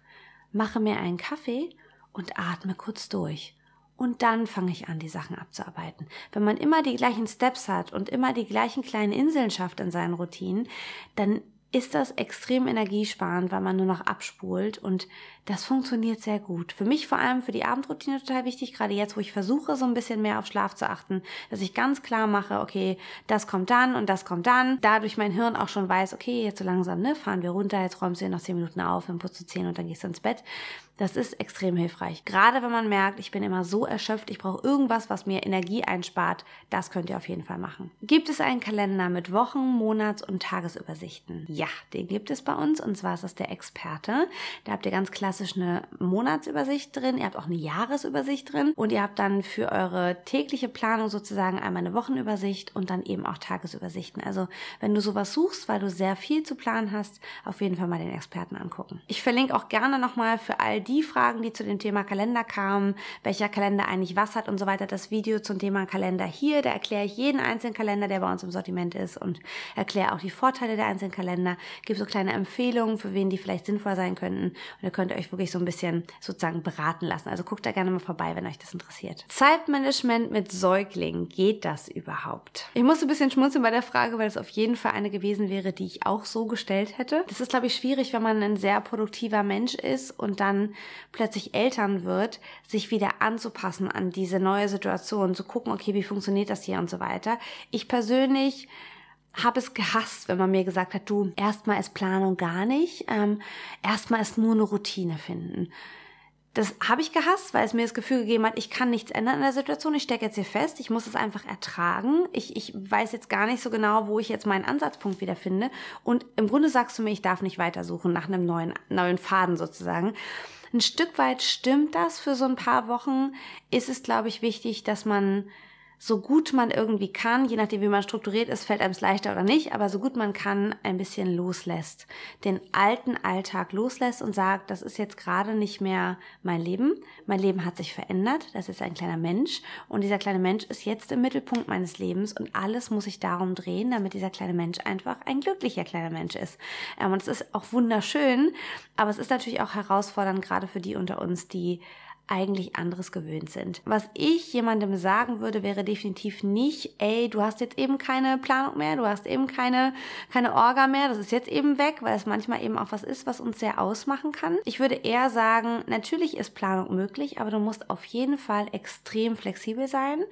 mache mir einen Kaffee und atme kurz durch. und dann fange ich an, die Sachen abzuarbeiten. Wenn man immer die gleichen Steps hat und immer die gleichen kleinen Inseln schafft in seinen Routinen, dann ist das extrem energiesparend, weil man nur noch abspult und das funktioniert sehr gut. Für mich vor allem für die Abendroutine total wichtig, gerade jetzt, wo ich versuche, so ein bisschen mehr auf Schlaf zu achten, dass ich ganz klar mache, okay, das kommt dann und das kommt dann. Dadurch mein Hirn auch schon weiß, okay, jetzt so langsam, ne, fahren wir runter, jetzt räumst du dir noch zehn Minuten auf, dann putzt du Zähne und dann gehst du ins Bett. Das ist extrem hilfreich. Gerade wenn man merkt, ich bin immer so erschöpft, ich brauche irgendwas, was mir Energie einspart, das könnt ihr auf jeden Fall machen. Gibt es einen Kalender mit Wochen, Monats- und Tagesübersichten? Ja, den gibt es bei uns und zwar ist das der Experte. Da habt ihr ganz klassisch eine Monatsübersicht drin, ihr habt auch eine Jahresübersicht drin und ihr habt dann für eure tägliche Planung sozusagen einmal eine Wochenübersicht und dann eben auch Tagesübersichten. Also wenn du sowas suchst, weil du sehr viel zu planen hast, auf jeden Fall mal den Experten angucken. Ich verlinke auch gerne nochmal für all die Fragen, die zu dem Thema Kalender kamen, welcher Kalender eigentlich was hat und so weiter, das Video zum Thema Kalender hier. Da erkläre ich jeden einzelnen Kalender, der bei uns im Sortiment ist und erkläre auch die Vorteile der einzelnen Kalender, gebe so kleine Empfehlungen, für wen die vielleicht sinnvoll sein könnten. Und ihr könnt euch wirklich so ein bisschen sozusagen beraten lassen. Also guckt da gerne mal vorbei, wenn euch das interessiert. Zeitmanagement mit Säuglingen, geht das überhaupt? Ich musste ein bisschen schmunzeln bei der Frage, weil es auf jeden Fall eine gewesen wäre, die ich auch so gestellt hätte. Das ist, glaube ich, schwierig, wenn man ein sehr produktiver Mensch ist und dann plötzlich Eltern wird, sich wieder anzupassen an diese neue Situation, zu gucken, okay, wie funktioniert das hier und so weiter. Ich persönlich habe es gehasst, wenn man mir gesagt hat, du, erstmal ist Planung gar nicht, ähm, erstmal ist nur eine Routine finden. Das habe ich gehasst, weil es mir das Gefühl gegeben hat, ich kann nichts ändern in der Situation, ich stecke jetzt hier fest, ich muss es einfach ertragen. Ich, ich weiß jetzt gar nicht so genau, wo ich jetzt meinen Ansatzpunkt wieder finde. Und im Grunde sagst du mir, ich darf nicht weitersuchen nach einem neuen, neuen Faden sozusagen. Ein Stück weit stimmt das für so ein paar Wochen. Ist es, glaube ich, wichtig, dass man so gut man irgendwie kann, je nachdem wie man strukturiert ist, fällt einem es leichter oder nicht, aber so gut man kann, ein bisschen loslässt. Den alten Alltag loslässt und sagt, das ist jetzt gerade nicht mehr mein Leben. Mein Leben hat sich verändert. Das ist ein kleiner Mensch. Und dieser kleine Mensch ist jetzt im Mittelpunkt meines Lebens und alles muss sich darum drehen, damit dieser kleine Mensch einfach ein glücklicher kleiner Mensch ist. Ähm, und es ist auch wunderschön, aber es ist natürlich auch herausfordernd, gerade für die unter uns, die eigentlich anderes gewöhnt sind. Was ich jemandem sagen würde, wäre definitiv nicht, ey, du hast jetzt eben keine Planung mehr, du hast eben keine, keine Orga mehr, das ist jetzt eben weg, weil es manchmal eben auch was ist, was uns sehr ausmachen kann. Ich würde eher sagen, natürlich ist Planung möglich, aber du musst auf jeden Fall extrem flexibel sein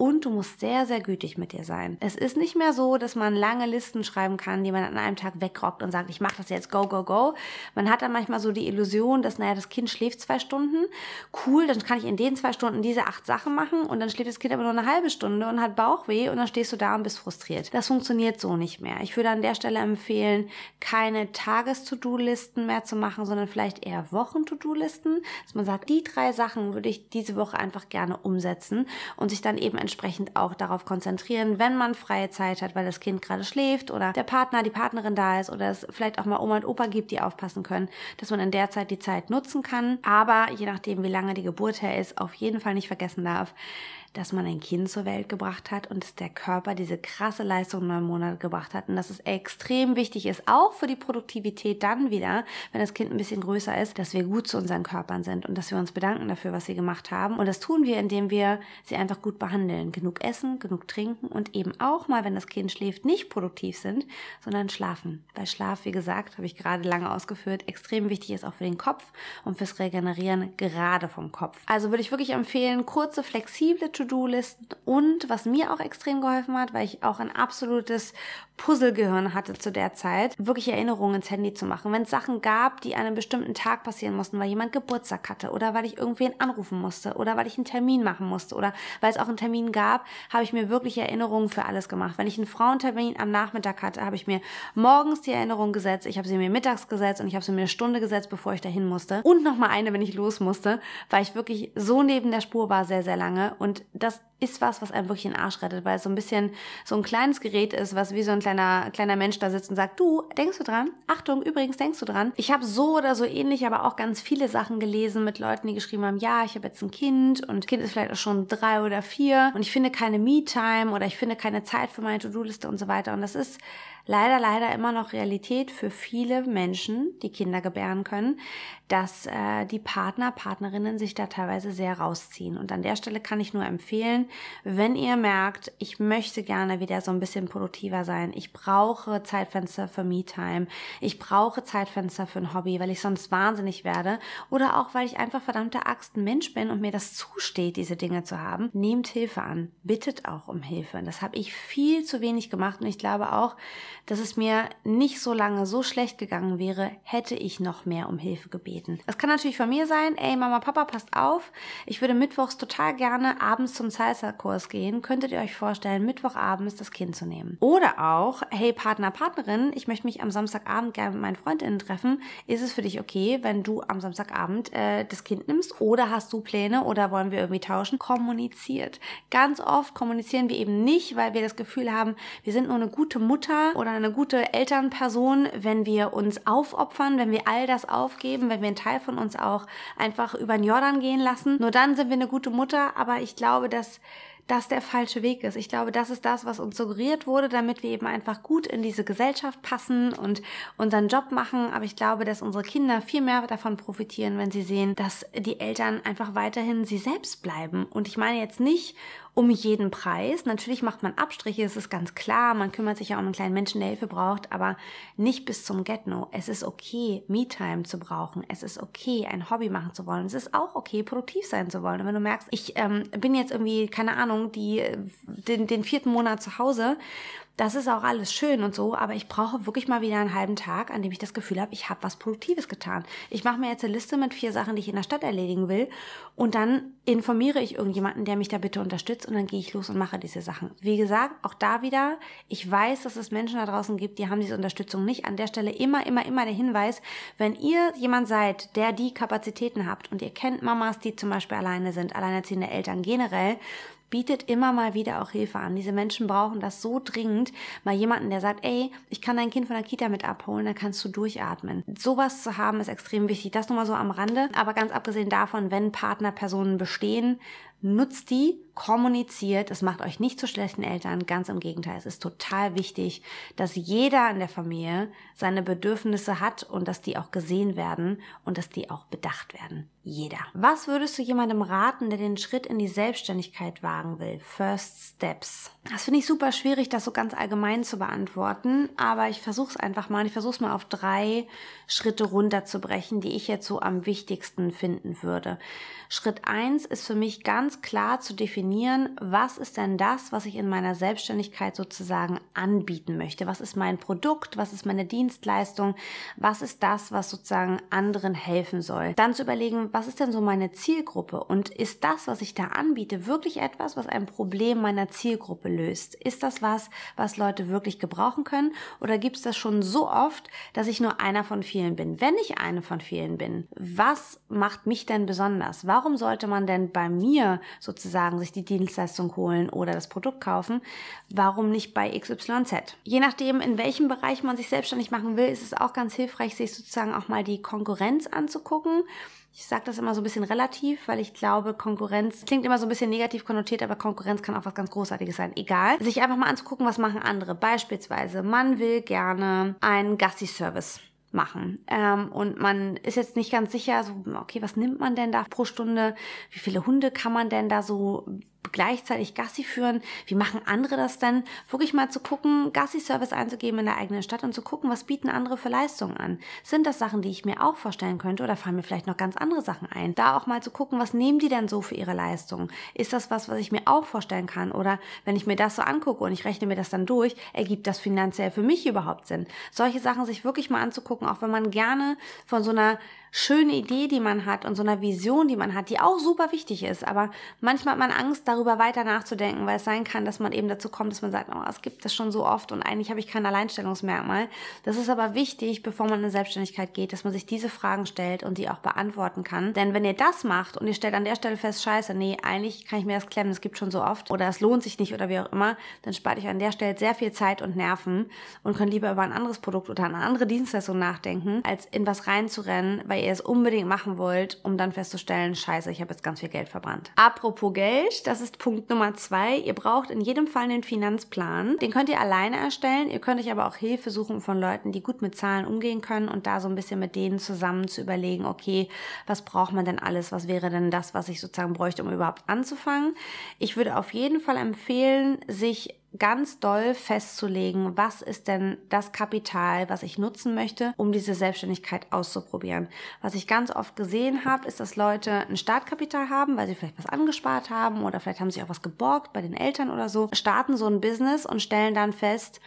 und du musst sehr, sehr gütig mit dir sein. Es ist nicht mehr so, dass man lange Listen schreiben kann, die man an einem Tag wegrockt und sagt, ich mache das jetzt, go, go, go. Man hat dann manchmal so die Illusion, dass, naja, das Kind schläft zwei Stunden cool, dann kann ich in den zwei Stunden diese acht Sachen machen und dann schläft das Kind aber nur eine halbe Stunde und hat Bauchweh und dann stehst du da und bist frustriert. Das funktioniert so nicht mehr. Ich würde an der Stelle empfehlen, keine Tages-To-Do-Listen mehr zu machen, sondern vielleicht eher Wochen-To-Do-Listen, dass man sagt, die drei Sachen würde ich diese Woche einfach gerne umsetzen und sich dann eben entsprechend auch darauf konzentrieren, wenn man freie Zeit hat, weil das Kind gerade schläft oder der Partner, die Partnerin da ist oder es vielleicht auch mal Oma und Opa gibt, die aufpassen können, dass man in der Zeit die Zeit nutzen kann. Aber je nachdem, wie lange die Geburt her ist, auf jeden Fall nicht vergessen darf, dass man ein Kind zur Welt gebracht hat und dass der Körper diese krasse Leistung neun Monate gebracht hat und dass es extrem wichtig ist, auch für die Produktivität dann wieder, wenn das Kind ein bisschen größer ist, dass wir gut zu unseren Körpern sind und dass wir uns bedanken dafür, was sie gemacht haben. Und das tun wir, indem wir sie einfach gut behandeln. Genug essen, genug trinken und eben auch mal, wenn das Kind schläft, nicht produktiv sind, sondern schlafen. Weil Schlaf, wie gesagt, habe ich gerade lange ausgeführt, extrem wichtig ist auch für den Kopf und fürs Regenerieren gerade vom Kopf. Also würde ich wirklich empfehlen, kurze, flexible To-Do-Listen und was mir auch extrem geholfen hat, weil ich auch ein absolutes Puzzlegehirn hatte zu der Zeit, wirklich Erinnerungen ins Handy zu machen. Wenn es Sachen gab, die an einem bestimmten Tag passieren mussten, weil jemand Geburtstag hatte oder weil ich irgendwen anrufen musste oder weil ich einen Termin machen musste oder weil es auch einen Termin gab, habe ich mir wirklich Erinnerungen für alles gemacht. Wenn ich einen Frauentermin am Nachmittag hatte, habe ich mir morgens die Erinnerung gesetzt, ich habe sie mir mittags gesetzt und ich habe sie mir eine Stunde gesetzt, bevor ich dahin musste und nochmal eine, wenn ich los musste, weil ich wirklich so neben der Spur war sehr, sehr lange und das ist was, was einem wirklich den Arsch rettet, weil es so ein bisschen so ein kleines Gerät ist, was wie so ein kleiner, kleiner Mensch da sitzt und sagt, du, denkst du dran? Achtung, übrigens, denkst du dran? Ich habe so oder so ähnlich, aber auch ganz viele Sachen gelesen mit Leuten, die geschrieben haben, ja, ich habe jetzt ein Kind und Kind ist vielleicht auch schon drei oder vier und ich finde keine Me-Time oder ich finde keine Zeit für meine To-Do-Liste und so weiter. Und das ist leider, leider immer noch Realität für viele Menschen, die Kinder gebären können, dass äh, die Partner, Partnerinnen sich da teilweise sehr rausziehen. Und an der Stelle kann ich nur empfehlen, wenn ihr merkt, ich möchte gerne wieder so ein bisschen produktiver sein, ich brauche Zeitfenster für Me-Time, ich brauche Zeitfenster für ein Hobby, weil ich sonst wahnsinnig werde oder auch weil ich einfach verdammte Axt ein Mensch bin und mir das zusteht, diese Dinge zu haben, nehmt Hilfe an, bittet auch um Hilfe. Das habe ich viel zu wenig gemacht und ich glaube auch, dass es mir nicht so lange so schlecht gegangen wäre, hätte ich noch mehr um Hilfe gebeten. Es kann natürlich von mir sein, ey Mama, Papa, passt auf, ich würde mittwochs total gerne abends zum Salsa-Kurs gehen. Könntet ihr euch vorstellen, Mittwochabends das Kind zu nehmen? Oder auch, hey Partner, Partnerin, ich möchte mich am Samstagabend gerne mit meinen Freundinnen treffen. Ist es für dich okay, wenn du am Samstagabend äh, das Kind nimmst? Oder hast du Pläne oder wollen wir irgendwie tauschen? Kommuniziert. Ganz oft kommunizieren wir eben nicht, weil wir das Gefühl haben, wir sind nur eine gute Mutter oder eine gute Elternperson, wenn wir uns aufopfern, wenn wir all das aufgeben, wenn wir einen Teil von uns auch einfach über den Jordan gehen lassen. Nur dann sind wir eine gute Mutter, aber ich glaube, dass das der falsche Weg ist. Ich glaube, das ist das, was uns suggeriert wurde, damit wir eben einfach gut in diese Gesellschaft passen und unseren Job machen. Aber ich glaube, dass unsere Kinder viel mehr davon profitieren, wenn sie sehen, dass die Eltern einfach weiterhin sie selbst bleiben. Und ich meine jetzt nicht um jeden Preis. Natürlich macht man Abstriche, es ist ganz klar. Man kümmert sich ja um einen kleinen Menschen, der Hilfe braucht, aber nicht bis zum Get-No. Es ist okay, Me-Time zu brauchen. Es ist okay, ein Hobby machen zu wollen. Es ist auch okay, produktiv sein zu wollen. Und wenn du merkst, ich ähm, bin jetzt irgendwie, keine Ahnung, die, den, den vierten Monat zu Hause das ist auch alles schön und so, aber ich brauche wirklich mal wieder einen halben Tag, an dem ich das Gefühl habe, ich habe was Produktives getan. Ich mache mir jetzt eine Liste mit vier Sachen, die ich in der Stadt erledigen will und dann informiere ich irgendjemanden, der mich da bitte unterstützt und dann gehe ich los und mache diese Sachen. Wie gesagt, auch da wieder, ich weiß, dass es Menschen da draußen gibt, die haben diese Unterstützung nicht. An der Stelle immer, immer, immer der Hinweis, wenn ihr jemand seid, der die Kapazitäten habt und ihr kennt Mamas, die zum Beispiel alleine sind, alleinerziehende Eltern generell, bietet immer mal wieder auch Hilfe an. Diese Menschen brauchen das so dringend. Mal jemanden, der sagt, ey, ich kann dein Kind von der Kita mit abholen, dann kannst du durchatmen. Sowas zu haben ist extrem wichtig. Das nur mal so am Rande. Aber ganz abgesehen davon, wenn Partnerpersonen bestehen, nutzt die, kommuniziert. Es macht euch nicht zu schlechten Eltern. Ganz im Gegenteil. Es ist total wichtig, dass jeder in der Familie seine Bedürfnisse hat und dass die auch gesehen werden und dass die auch bedacht werden. Jeder. Was würdest du jemandem raten, der den Schritt in die Selbstständigkeit wagen will? First Steps. Das finde ich super schwierig, das so ganz allgemein zu beantworten, aber ich versuche es einfach mal. Ich versuche es mal auf drei Schritte runterzubrechen, die ich jetzt so am wichtigsten finden würde. Schritt eins ist für mich ganz klar zu definieren, was ist denn das, was ich in meiner Selbstständigkeit sozusagen anbieten möchte? Was ist mein Produkt? Was ist meine Dienstleistung? Was ist das, was sozusagen anderen helfen soll? Dann zu überlegen, was ist denn so meine Zielgruppe? Und ist das, was ich da anbiete, wirklich etwas, was ein Problem meiner Zielgruppe löst? Ist das was, was Leute wirklich gebrauchen können? Oder gibt es das schon so oft, dass ich nur einer von vielen bin? Wenn ich eine von vielen bin, was macht mich denn besonders? Warum sollte man denn bei mir sozusagen sich die Dienstleistung holen oder das Produkt kaufen? Warum nicht bei XYZ? Je nachdem, in welchem Bereich man sich selbstständig machen will, ist es auch ganz hilfreich, sich sozusagen auch mal die Konkurrenz anzugucken ich sage das immer so ein bisschen relativ, weil ich glaube, Konkurrenz klingt immer so ein bisschen negativ konnotiert, aber Konkurrenz kann auch was ganz Großartiges sein. Egal. Sich einfach mal anzugucken, was machen andere. Beispielsweise, man will gerne einen Gassi-Service machen. Ähm, und man ist jetzt nicht ganz sicher, so, okay, was nimmt man denn da pro Stunde? Wie viele Hunde kann man denn da so gleichzeitig Gassi führen. Wie machen andere das denn? Wirklich mal zu gucken, Gassi-Service einzugeben in der eigenen Stadt und zu gucken, was bieten andere für Leistungen an. Sind das Sachen, die ich mir auch vorstellen könnte oder fallen mir vielleicht noch ganz andere Sachen ein? Da auch mal zu gucken, was nehmen die denn so für ihre Leistungen? Ist das was, was ich mir auch vorstellen kann? Oder wenn ich mir das so angucke und ich rechne mir das dann durch, ergibt das finanziell für mich überhaupt Sinn? Solche Sachen sich wirklich mal anzugucken, auch wenn man gerne von so einer schöne Idee, die man hat und so einer Vision, die man hat, die auch super wichtig ist. Aber manchmal hat man Angst, darüber weiter nachzudenken, weil es sein kann, dass man eben dazu kommt, dass man sagt, oh, es gibt das schon so oft und eigentlich habe ich kein Alleinstellungsmerkmal. Das ist aber wichtig, bevor man in Selbstständigkeit geht, dass man sich diese Fragen stellt und die auch beantworten kann. Denn wenn ihr das macht und ihr stellt an der Stelle fest, scheiße, nee, eigentlich kann ich mir das klemmen, es gibt schon so oft oder es lohnt sich nicht oder wie auch immer, dann spart euch an der Stelle sehr viel Zeit und Nerven und könnt lieber über ein anderes Produkt oder eine andere Dienstleistung nachdenken, als in was reinzurennen, weil ihr es unbedingt machen wollt, um dann festzustellen, scheiße, ich habe jetzt ganz viel Geld verbrannt. Apropos Geld, das ist Punkt Nummer zwei. Ihr braucht in jedem Fall einen Finanzplan. Den könnt ihr alleine erstellen. Ihr könnt euch aber auch Hilfe suchen von Leuten, die gut mit Zahlen umgehen können und da so ein bisschen mit denen zusammen zu überlegen, okay, was braucht man denn alles? Was wäre denn das, was ich sozusagen bräuchte, um überhaupt anzufangen? Ich würde auf jeden Fall empfehlen, sich ganz doll festzulegen, was ist denn das Kapital, was ich nutzen möchte, um diese Selbstständigkeit auszuprobieren. Was ich ganz oft gesehen habe, ist, dass Leute ein Startkapital haben, weil sie vielleicht was angespart haben oder vielleicht haben sie auch was geborgt bei den Eltern oder so, starten so ein Business und stellen dann fest,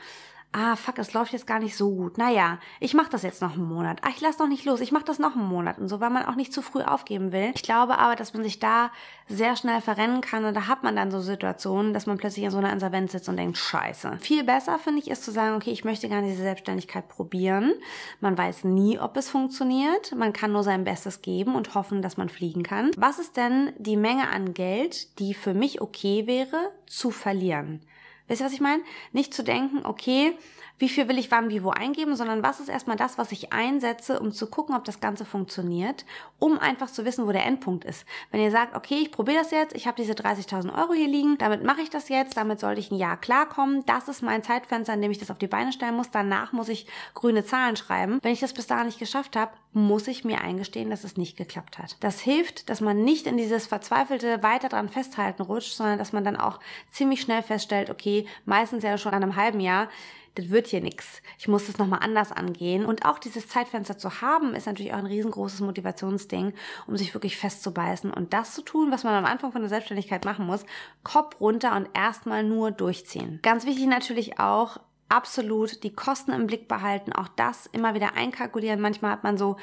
ah, fuck, es läuft jetzt gar nicht so gut. Naja, ich mache das jetzt noch einen Monat. Ah, ich lass noch nicht los, ich mache das noch einen Monat und so, weil man auch nicht zu früh aufgeben will. Ich glaube aber, dass man sich da sehr schnell verrennen kann und da hat man dann so Situationen, dass man plötzlich in so einer Insolvenz sitzt und denkt, scheiße. Viel besser, finde ich, ist zu sagen, okay, ich möchte gerne diese Selbstständigkeit probieren. Man weiß nie, ob es funktioniert. Man kann nur sein Bestes geben und hoffen, dass man fliegen kann. Was ist denn die Menge an Geld, die für mich okay wäre, zu verlieren? Wisst ihr, was ich meine? Nicht zu denken, okay, wie viel will ich wann wie wo eingeben, sondern was ist erstmal das, was ich einsetze, um zu gucken, ob das Ganze funktioniert, um einfach zu wissen, wo der Endpunkt ist. Wenn ihr sagt, okay, ich probiere das jetzt, ich habe diese 30.000 Euro hier liegen, damit mache ich das jetzt, damit sollte ich ein Jahr klarkommen, das ist mein Zeitfenster, in dem ich das auf die Beine stellen muss, danach muss ich grüne Zahlen schreiben. Wenn ich das bis dahin nicht geschafft habe, muss ich mir eingestehen, dass es nicht geklappt hat. Das hilft, dass man nicht in dieses verzweifelte weiter dran festhalten rutscht, sondern dass man dann auch ziemlich schnell feststellt, okay, meistens ja schon an einem halben Jahr, das wird hier nichts. Ich muss das nochmal anders angehen. Und auch dieses Zeitfenster zu haben, ist natürlich auch ein riesengroßes Motivationsding, um sich wirklich festzubeißen und das zu tun, was man am Anfang von der Selbstständigkeit machen muss. Kopf runter und erstmal nur durchziehen. Ganz wichtig natürlich auch, absolut die Kosten im Blick behalten, auch das immer wieder einkalkulieren. Manchmal hat man so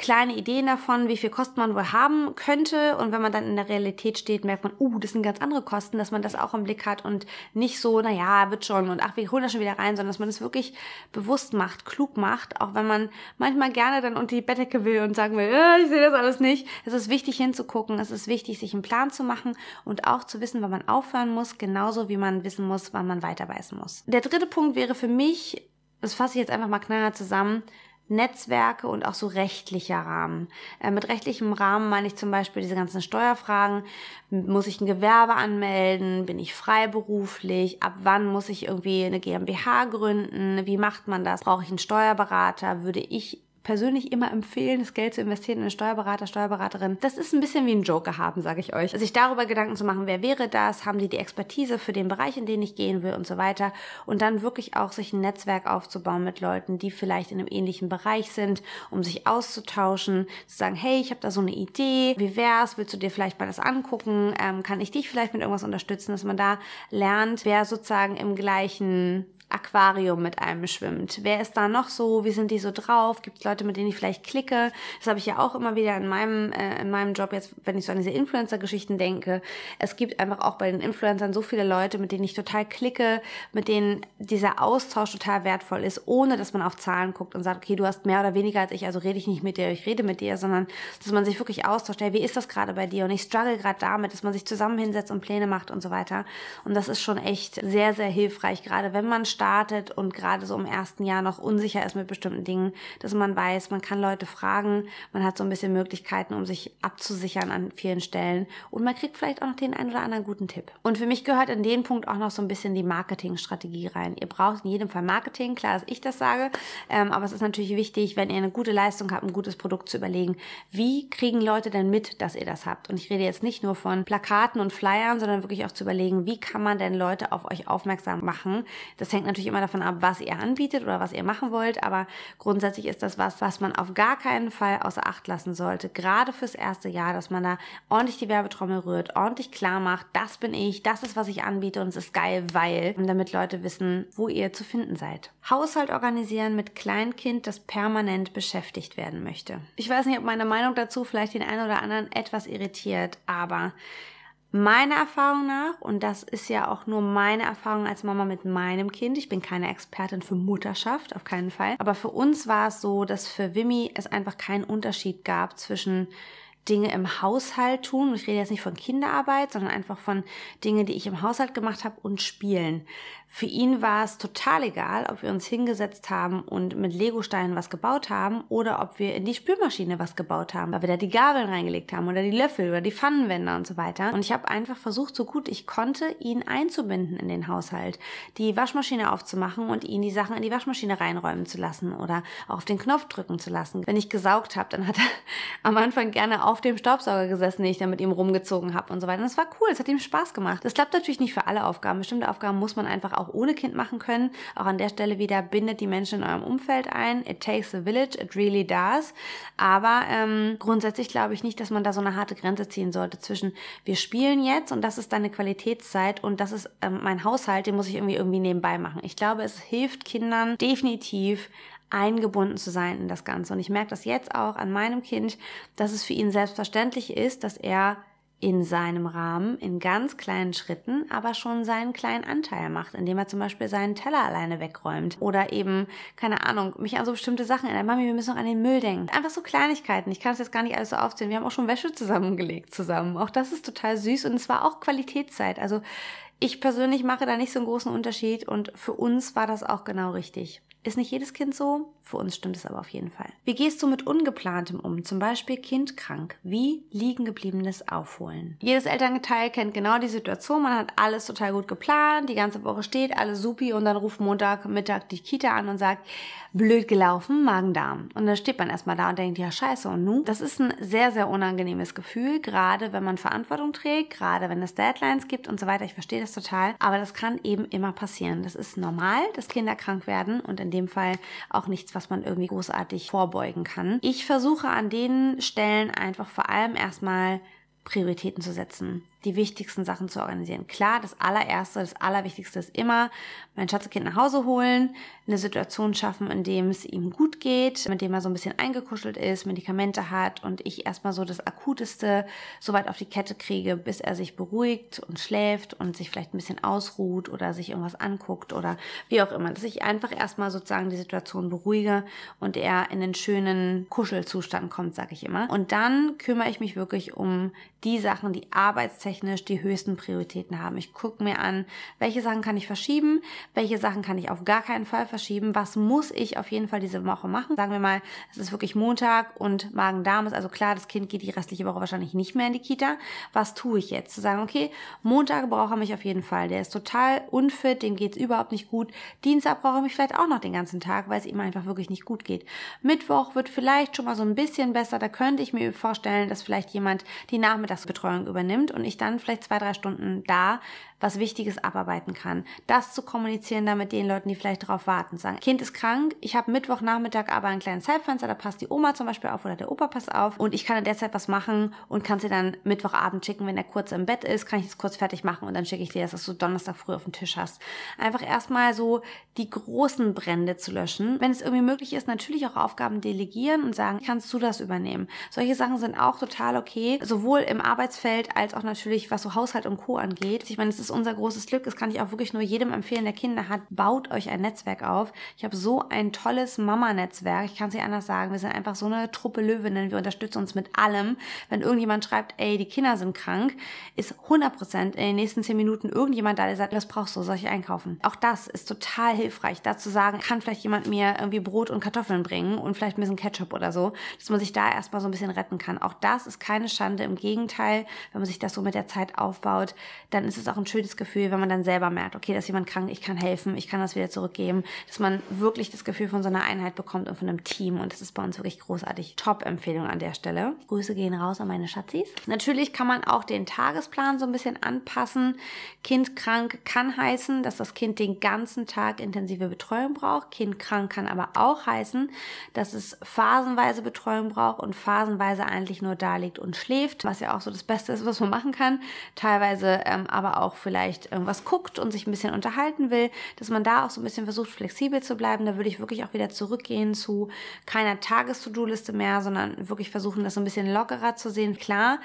kleine Ideen davon, wie viel Kosten man wohl haben könnte und wenn man dann in der Realität steht, merkt man, uh, das sind ganz andere Kosten, dass man das auch im Blick hat und nicht so, naja, wird schon und ach, wir holen das schon wieder rein, sondern dass man das wirklich bewusst macht, klug macht, auch wenn man manchmal gerne dann unter die Bettdecke will und sagen will, äh, ich sehe das alles nicht. Es ist wichtig hinzugucken, es ist wichtig, sich einen Plan zu machen und auch zu wissen, wann man aufhören muss, genauso wie man wissen muss, wann man weiterbeißen muss. Der dritte Punkt wäre für mich, das fasse ich jetzt einfach mal knallhart zusammen, Netzwerke und auch so rechtlicher Rahmen. Äh, mit rechtlichem Rahmen meine ich zum Beispiel diese ganzen Steuerfragen. Muss ich ein Gewerbe anmelden? Bin ich freiberuflich? Ab wann muss ich irgendwie eine GmbH gründen? Wie macht man das? Brauche ich einen Steuerberater? Würde ich persönlich immer empfehlen, das Geld zu investieren in einen Steuerberater, Steuerberaterin. Das ist ein bisschen wie ein Joker haben, sage ich euch. Sich darüber Gedanken zu machen, wer wäre das, haben die die Expertise für den Bereich, in den ich gehen will und so weiter. Und dann wirklich auch sich ein Netzwerk aufzubauen mit Leuten, die vielleicht in einem ähnlichen Bereich sind, um sich auszutauschen, zu sagen, hey, ich habe da so eine Idee, wie wär's, willst du dir vielleicht mal das angucken, ähm, kann ich dich vielleicht mit irgendwas unterstützen, dass man da lernt, wer sozusagen im gleichen Aquarium mit einem schwimmt. Wer ist da noch so? Wie sind die so drauf? Gibt es Leute, mit denen ich vielleicht klicke? Das habe ich ja auch immer wieder in meinem, äh, in meinem Job jetzt, wenn ich so an diese Influencer-Geschichten denke. Es gibt einfach auch bei den Influencern so viele Leute, mit denen ich total klicke, mit denen dieser Austausch total wertvoll ist, ohne dass man auf Zahlen guckt und sagt, okay, du hast mehr oder weniger als ich, also rede ich nicht mit dir, ich rede mit dir, sondern dass man sich wirklich austauscht, hey, wie ist das gerade bei dir? Und ich struggle gerade damit, dass man sich zusammen hinsetzt und Pläne macht und so weiter. Und das ist schon echt sehr, sehr hilfreich, gerade wenn man startet und gerade so im ersten Jahr noch unsicher ist mit bestimmten Dingen, dass man weiß, man kann Leute fragen, man hat so ein bisschen Möglichkeiten, um sich abzusichern an vielen Stellen und man kriegt vielleicht auch noch den einen oder anderen guten Tipp. Und für mich gehört in den Punkt auch noch so ein bisschen die Marketingstrategie rein. Ihr braucht in jedem Fall Marketing, klar, dass ich das sage, ähm, aber es ist natürlich wichtig, wenn ihr eine gute Leistung habt, ein gutes Produkt zu überlegen, wie kriegen Leute denn mit, dass ihr das habt? Und ich rede jetzt nicht nur von Plakaten und Flyern, sondern wirklich auch zu überlegen, wie kann man denn Leute auf euch aufmerksam machen? Das hängt natürlich immer davon ab, was ihr anbietet oder was ihr machen wollt, aber grundsätzlich ist das was, was man auf gar keinen Fall außer Acht lassen sollte, gerade fürs erste Jahr, dass man da ordentlich die Werbetrommel rührt, ordentlich klar macht, das bin ich, das ist, was ich anbiete und es ist geil, weil, damit Leute wissen, wo ihr zu finden seid. Haushalt organisieren mit Kleinkind, das permanent beschäftigt werden möchte. Ich weiß nicht, ob meine Meinung dazu vielleicht den einen oder anderen etwas irritiert, aber Meiner Erfahrung nach, und das ist ja auch nur meine Erfahrung als Mama mit meinem Kind, ich bin keine Expertin für Mutterschaft, auf keinen Fall, aber für uns war es so, dass für Wimmy es einfach keinen Unterschied gab zwischen Dinge im Haushalt tun. Ich rede jetzt nicht von Kinderarbeit, sondern einfach von Dingen, die ich im Haushalt gemacht habe und Spielen. Für ihn war es total egal, ob wir uns hingesetzt haben und mit Legosteinen was gebaut haben oder ob wir in die Spülmaschine was gebaut haben, weil wir da die Gabeln reingelegt haben oder die Löffel oder die Pfannenwender und so weiter. Und ich habe einfach versucht, so gut ich konnte, ihn einzubinden in den Haushalt, die Waschmaschine aufzumachen und ihn die Sachen in die Waschmaschine reinräumen zu lassen oder auf den Knopf drücken zu lassen. Wenn ich gesaugt habe, dann hat er am Anfang gerne auf dem Staubsauger gesessen, den ich dann mit ihm rumgezogen habe und so weiter. Und das war cool, es hat ihm Spaß gemacht. Das klappt natürlich nicht für alle Aufgaben. Bestimmte Aufgaben muss man einfach auch ohne Kind machen können. Auch an der Stelle wieder bindet die Menschen in eurem Umfeld ein. It takes a village, it really does. Aber ähm, grundsätzlich glaube ich nicht, dass man da so eine harte Grenze ziehen sollte zwischen wir spielen jetzt und das ist deine Qualitätszeit und das ist ähm, mein Haushalt, den muss ich irgendwie irgendwie nebenbei machen. Ich glaube, es hilft Kindern definitiv eingebunden zu sein in das Ganze. Und ich merke das jetzt auch an meinem Kind, dass es für ihn selbstverständlich ist, dass er in seinem Rahmen in ganz kleinen Schritten aber schon seinen kleinen Anteil macht, indem er zum Beispiel seinen Teller alleine wegräumt oder eben, keine Ahnung, mich an so bestimmte Sachen erinnert. Mami, wir müssen noch an den Müll denken. Einfach so Kleinigkeiten. Ich kann es jetzt gar nicht alles so aufzählen. Wir haben auch schon Wäsche zusammengelegt zusammen. Auch das ist total süß und es war auch Qualitätszeit. Also ich persönlich mache da nicht so einen großen Unterschied und für uns war das auch genau richtig. Ist nicht jedes Kind so? Für uns stimmt es aber auf jeden Fall. Wie gehst du mit Ungeplantem um? Zum Beispiel Kind krank. Wie liegen gebliebenes aufholen? Jedes Elternteil kennt genau die Situation. Man hat alles total gut geplant. Die ganze Woche steht, alles supi. Und dann ruft Montag, Mittag die Kita an und sagt, blöd gelaufen, Magen-Darm. Und dann steht man erstmal da und denkt, ja scheiße, und nu? Das ist ein sehr, sehr unangenehmes Gefühl. Gerade wenn man Verantwortung trägt, gerade wenn es Deadlines gibt und so weiter. Ich verstehe das total. Aber das kann eben immer passieren. Das ist normal, dass Kinder krank werden. Und in in dem Fall auch nichts, was man irgendwie großartig vorbeugen kann. Ich versuche an den Stellen einfach vor allem erstmal Prioritäten zu setzen die wichtigsten Sachen zu organisieren. Klar, das allererste, das allerwichtigste ist immer, mein Schatzkind nach Hause holen, eine Situation schaffen, in dem es ihm gut geht, mit dem er so ein bisschen eingekuschelt ist, Medikamente hat und ich erstmal so das Akuteste so weit auf die Kette kriege, bis er sich beruhigt und schläft und sich vielleicht ein bisschen ausruht oder sich irgendwas anguckt oder wie auch immer. Dass ich einfach erstmal sozusagen die Situation beruhige und er in den schönen Kuschelzustand kommt, sag ich immer. Und dann kümmere ich mich wirklich um die Sachen, die Arbeitszeit arbeitstechnisch die höchsten Prioritäten haben. Ich gucke mir an, welche Sachen kann ich verschieben, welche Sachen kann ich auf gar keinen Fall verschieben, was muss ich auf jeden Fall diese Woche machen. Sagen wir mal, es ist wirklich Montag und Magen-Darm ist also klar, das Kind geht die restliche Woche wahrscheinlich nicht mehr in die Kita. Was tue ich jetzt? Zu sagen, okay, Montag braucht er mich auf jeden Fall. Der ist total unfit, dem geht es überhaupt nicht gut. Dienstag braucht er mich vielleicht auch noch den ganzen Tag, weil es ihm einfach wirklich nicht gut geht. Mittwoch wird vielleicht schon mal so ein bisschen besser. Da könnte ich mir vorstellen, dass vielleicht jemand die Nachmittagsbetreuung übernimmt und ich dann vielleicht zwei, drei Stunden da was Wichtiges abarbeiten kann. Das zu kommunizieren dann mit den Leuten, die vielleicht darauf warten. Sagen, Kind ist krank, ich habe Mittwochnachmittag aber ein kleines Zeitfenster, da passt die Oma zum Beispiel auf oder der Opa passt auf und ich kann in der Zeit was machen und kann sie dann Mittwochabend schicken, wenn er kurz im Bett ist, kann ich das kurz fertig machen und dann schicke ich dir das, dass du Donnerstag früh auf dem Tisch hast. Einfach erstmal so die großen Brände zu löschen. Wenn es irgendwie möglich ist, natürlich auch Aufgaben delegieren und sagen, kannst du das übernehmen? Solche Sachen sind auch total okay, sowohl im Arbeitsfeld als auch natürlich, was so Haushalt und Co. angeht. Ich meine, es ist ist unser großes Glück. Das kann ich auch wirklich nur jedem empfehlen, der Kinder hat. Baut euch ein Netzwerk auf. Ich habe so ein tolles Mama-Netzwerk. Ich kann es nicht anders sagen. Wir sind einfach so eine Truppe Löwinnen. Wir unterstützen uns mit allem. Wenn irgendjemand schreibt, ey, die Kinder sind krank, ist 100% in den nächsten 10 Minuten irgendjemand da, der sagt, was brauchst du, soll ich einkaufen? Auch das ist total hilfreich, da zu sagen, kann vielleicht jemand mir irgendwie Brot und Kartoffeln bringen und vielleicht ein bisschen Ketchup oder so, dass man sich da erstmal so ein bisschen retten kann. Auch das ist keine Schande. Im Gegenteil, wenn man sich das so mit der Zeit aufbaut, dann ist es auch ein schönes schönes Gefühl, wenn man dann selber merkt, okay, da ist jemand krank, ich kann helfen, ich kann das wieder zurückgeben, dass man wirklich das Gefühl von so einer Einheit bekommt und von einem Team und das ist bei uns wirklich großartig. Top-Empfehlung an der Stelle. Grüße gehen raus an meine Schatzis. Natürlich kann man auch den Tagesplan so ein bisschen anpassen. Kind krank kann heißen, dass das Kind den ganzen Tag intensive Betreuung braucht. Kind krank kann aber auch heißen, dass es phasenweise Betreuung braucht und phasenweise eigentlich nur da liegt und schläft, was ja auch so das Beste ist, was man machen kann. Teilweise ähm, aber auch für vielleicht irgendwas guckt und sich ein bisschen unterhalten will, dass man da auch so ein bisschen versucht, flexibel zu bleiben. Da würde ich wirklich auch wieder zurückgehen zu keiner Tages-To-Do-Liste mehr, sondern wirklich versuchen, das so ein bisschen lockerer zu sehen. Klar,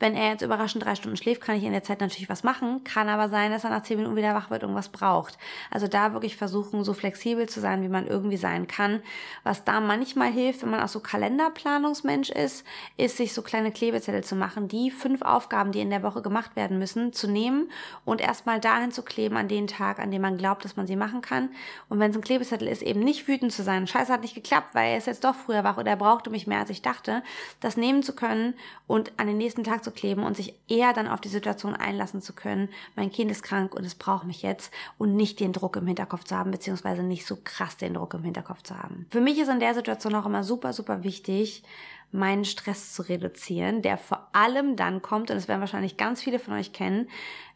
wenn er jetzt überraschend drei Stunden schläft, kann ich in der Zeit natürlich was machen. Kann aber sein, dass er nach zehn Minuten wieder wach wird und was braucht. Also da wirklich versuchen, so flexibel zu sein, wie man irgendwie sein kann. Was da manchmal hilft, wenn man auch so Kalenderplanungsmensch ist, ist sich so kleine Klebezettel zu machen, die fünf Aufgaben, die in der Woche gemacht werden müssen, zu nehmen und erstmal dahin zu kleben an den Tag, an dem man glaubt, dass man sie machen kann. Und wenn es ein Klebezettel ist, eben nicht wütend zu sein. Scheiße hat nicht geklappt, weil er ist jetzt doch früher wach oder er brauchte mich mehr, als ich dachte. Das nehmen zu können und an den nächsten Tag zu kleben und sich eher dann auf die Situation einlassen zu können. Mein Kind ist krank und es braucht mich jetzt und nicht den Druck im Hinterkopf zu haben, beziehungsweise nicht so krass den Druck im Hinterkopf zu haben. Für mich ist in der Situation auch immer super, super wichtig, meinen Stress zu reduzieren, der vor allem dann kommt, und das werden wahrscheinlich ganz viele von euch kennen,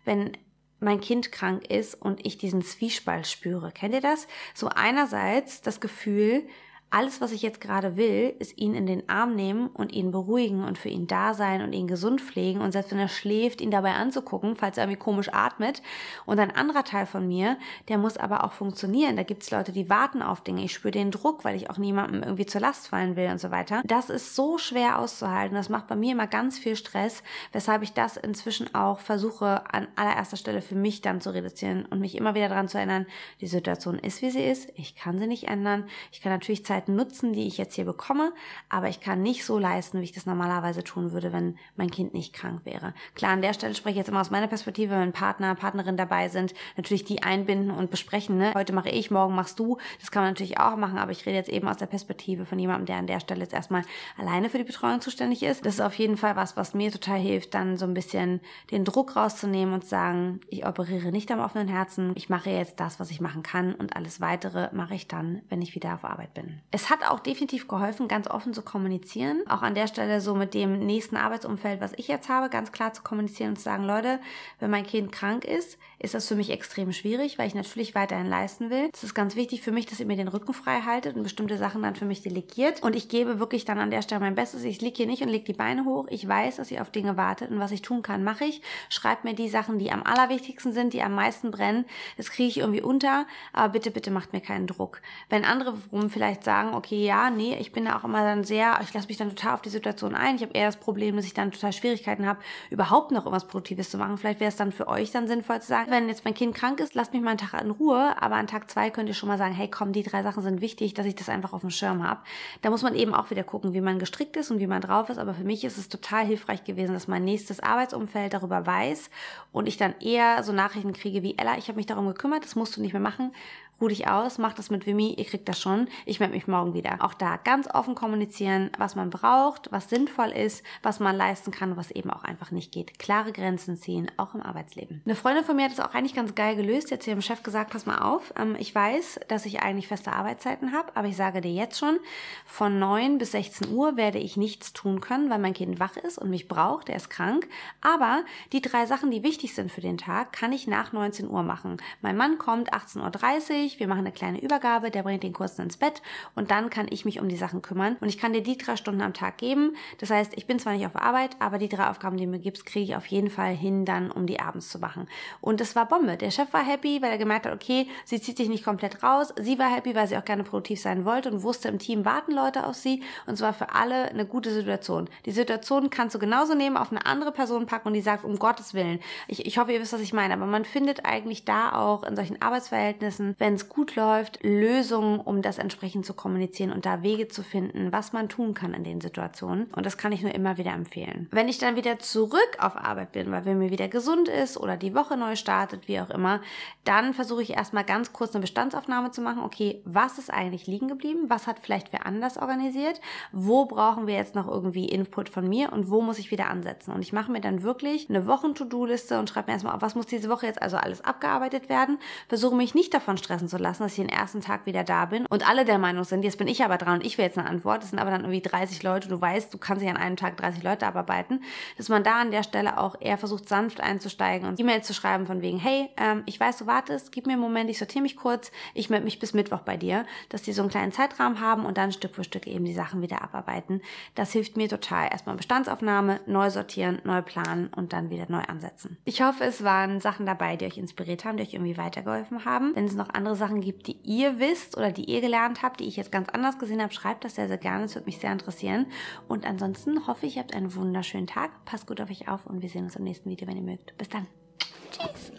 wenn mein Kind krank ist und ich diesen Zwiespalt spüre. Kennt ihr das? So einerseits das Gefühl, alles, was ich jetzt gerade will, ist ihn in den Arm nehmen und ihn beruhigen und für ihn da sein und ihn gesund pflegen und selbst wenn er schläft, ihn dabei anzugucken, falls er irgendwie komisch atmet. Und ein anderer Teil von mir, der muss aber auch funktionieren. Da gibt es Leute, die warten auf Dinge. Ich spüre den Druck, weil ich auch niemandem irgendwie zur Last fallen will und so weiter. Das ist so schwer auszuhalten. Das macht bei mir immer ganz viel Stress, weshalb ich das inzwischen auch versuche, an allererster Stelle für mich dann zu reduzieren und mich immer wieder daran zu erinnern, die Situation ist, wie sie ist. Ich kann sie nicht ändern. Ich kann natürlich Zeit Möglichkeiten nutzen, die ich jetzt hier bekomme, aber ich kann nicht so leisten, wie ich das normalerweise tun würde, wenn mein Kind nicht krank wäre. Klar, an der Stelle spreche ich jetzt immer aus meiner Perspektive, wenn Partner, Partnerin dabei sind, natürlich die einbinden und besprechen. Ne? Heute mache ich, morgen machst du. Das kann man natürlich auch machen, aber ich rede jetzt eben aus der Perspektive von jemandem, der an der Stelle jetzt erstmal alleine für die Betreuung zuständig ist. Das ist auf jeden Fall was, was mir total hilft, dann so ein bisschen den Druck rauszunehmen und zu sagen, ich operiere nicht am offenen Herzen, ich mache jetzt das, was ich machen kann und alles weitere mache ich dann, wenn ich wieder auf Arbeit bin. Es hat auch definitiv geholfen, ganz offen zu kommunizieren. Auch an der Stelle so mit dem nächsten Arbeitsumfeld, was ich jetzt habe, ganz klar zu kommunizieren und zu sagen, Leute, wenn mein Kind krank ist, ist das für mich extrem schwierig, weil ich natürlich weiterhin leisten will. Es ist ganz wichtig für mich, dass ihr mir den Rücken frei haltet und bestimmte Sachen dann für mich delegiert. Und ich gebe wirklich dann an der Stelle mein Bestes. Ich liege hier nicht und lege die Beine hoch. Ich weiß, dass ihr auf Dinge wartet und was ich tun kann, mache ich. Schreibt mir die Sachen, die am allerwichtigsten sind, die am meisten brennen. Das kriege ich irgendwie unter, aber bitte, bitte macht mir keinen Druck. Wenn andere vielleicht sagen, sagen, okay, ja, nee, ich bin da auch immer dann sehr, ich lasse mich dann total auf die Situation ein. Ich habe eher das Problem, dass ich dann total Schwierigkeiten habe, überhaupt noch irgendwas Produktives zu machen. Vielleicht wäre es dann für euch dann sinnvoll zu sagen, wenn jetzt mein Kind krank ist, lasst mich mal einen Tag in Ruhe, aber an Tag zwei könnt ihr schon mal sagen, hey, komm, die drei Sachen sind wichtig, dass ich das einfach auf dem Schirm habe. Da muss man eben auch wieder gucken, wie man gestrickt ist und wie man drauf ist. Aber für mich ist es total hilfreich gewesen, dass mein nächstes Arbeitsumfeld darüber weiß und ich dann eher so Nachrichten kriege wie, Ella, ich habe mich darum gekümmert, das musst du nicht mehr machen ruh dich aus, mach das mit Vimi, ihr kriegt das schon. Ich melde mich morgen wieder. Auch da ganz offen kommunizieren, was man braucht, was sinnvoll ist, was man leisten kann, was eben auch einfach nicht geht. Klare Grenzen ziehen, auch im Arbeitsleben. Eine Freundin von mir hat das auch eigentlich ganz geil gelöst. Jetzt hier dem Chef gesagt, pass mal auf, ähm, ich weiß, dass ich eigentlich feste Arbeitszeiten habe, aber ich sage dir jetzt schon, von 9 bis 16 Uhr werde ich nichts tun können, weil mein Kind wach ist und mich braucht, er ist krank. Aber die drei Sachen, die wichtig sind für den Tag, kann ich nach 19 Uhr machen. Mein Mann kommt 18.30 Uhr, fertig, wir machen eine kleine Übergabe, der bringt den kurz ins Bett und dann kann ich mich um die Sachen kümmern. Und ich kann dir die drei Stunden am Tag geben. Das heißt, ich bin zwar nicht auf Arbeit, aber die drei Aufgaben, die du mir gibst, kriege ich auf jeden Fall hin, dann um die abends zu machen. Und das war Bombe. Der Chef war happy, weil er gemerkt hat, okay, sie zieht sich nicht komplett raus. Sie war happy, weil sie auch gerne produktiv sein wollte und wusste, im Team warten Leute auf sie. Und zwar für alle eine gute Situation. Die Situation kannst du genauso nehmen, auf eine andere Person packen und die sagt, um Gottes Willen. Ich, ich hoffe, ihr wisst, was ich meine. Aber man findet eigentlich da auch in solchen Arbeitsverhältnissen, wenn wenn es gut läuft, Lösungen, um das entsprechend zu kommunizieren und da Wege zu finden, was man tun kann in den Situationen. Und das kann ich nur immer wieder empfehlen. Wenn ich dann wieder zurück auf Arbeit bin, weil wenn mir wieder gesund ist oder die Woche neu startet, wie auch immer, dann versuche ich erstmal ganz kurz eine Bestandsaufnahme zu machen. Okay, was ist eigentlich liegen geblieben? Was hat vielleicht wer anders organisiert? Wo brauchen wir jetzt noch irgendwie Input von mir und wo muss ich wieder ansetzen? Und ich mache mir dann wirklich eine Wochen-To-Do-Liste und schreibe mir erstmal auf, was muss diese Woche jetzt also alles abgearbeitet werden. Versuche mich nicht davon stressen stressen zu lassen, dass ich den ersten Tag wieder da bin und alle der Meinung sind, jetzt bin ich aber dran und ich will jetzt eine Antwort. Das sind aber dann irgendwie 30 Leute. Du weißt, du kannst nicht an einem Tag 30 Leute abarbeiten. Dass man da an der Stelle auch eher versucht, sanft einzusteigen und E-Mails zu schreiben von wegen, hey, ähm, ich weiß, du wartest, gib mir einen Moment, ich sortiere mich kurz, ich melde mich bis Mittwoch bei dir, dass die so einen kleinen Zeitrahmen haben und dann Stück für Stück eben die Sachen wieder abarbeiten. Das hilft mir total. Erstmal Bestandsaufnahme, neu sortieren, neu planen und dann wieder neu ansetzen. Ich hoffe, es waren Sachen dabei, die euch inspiriert haben, die euch irgendwie weitergeholfen haben. Wenn es noch andere Sachen gibt, die ihr wisst oder die ihr gelernt habt, die ich jetzt ganz anders gesehen habe, schreibt das sehr, sehr gerne. Das würde mich sehr interessieren. Und ansonsten hoffe ich, ihr habt einen wunderschönen Tag. Passt gut auf euch auf und wir sehen uns im nächsten Video, wenn ihr mögt. Bis dann. Tschüss.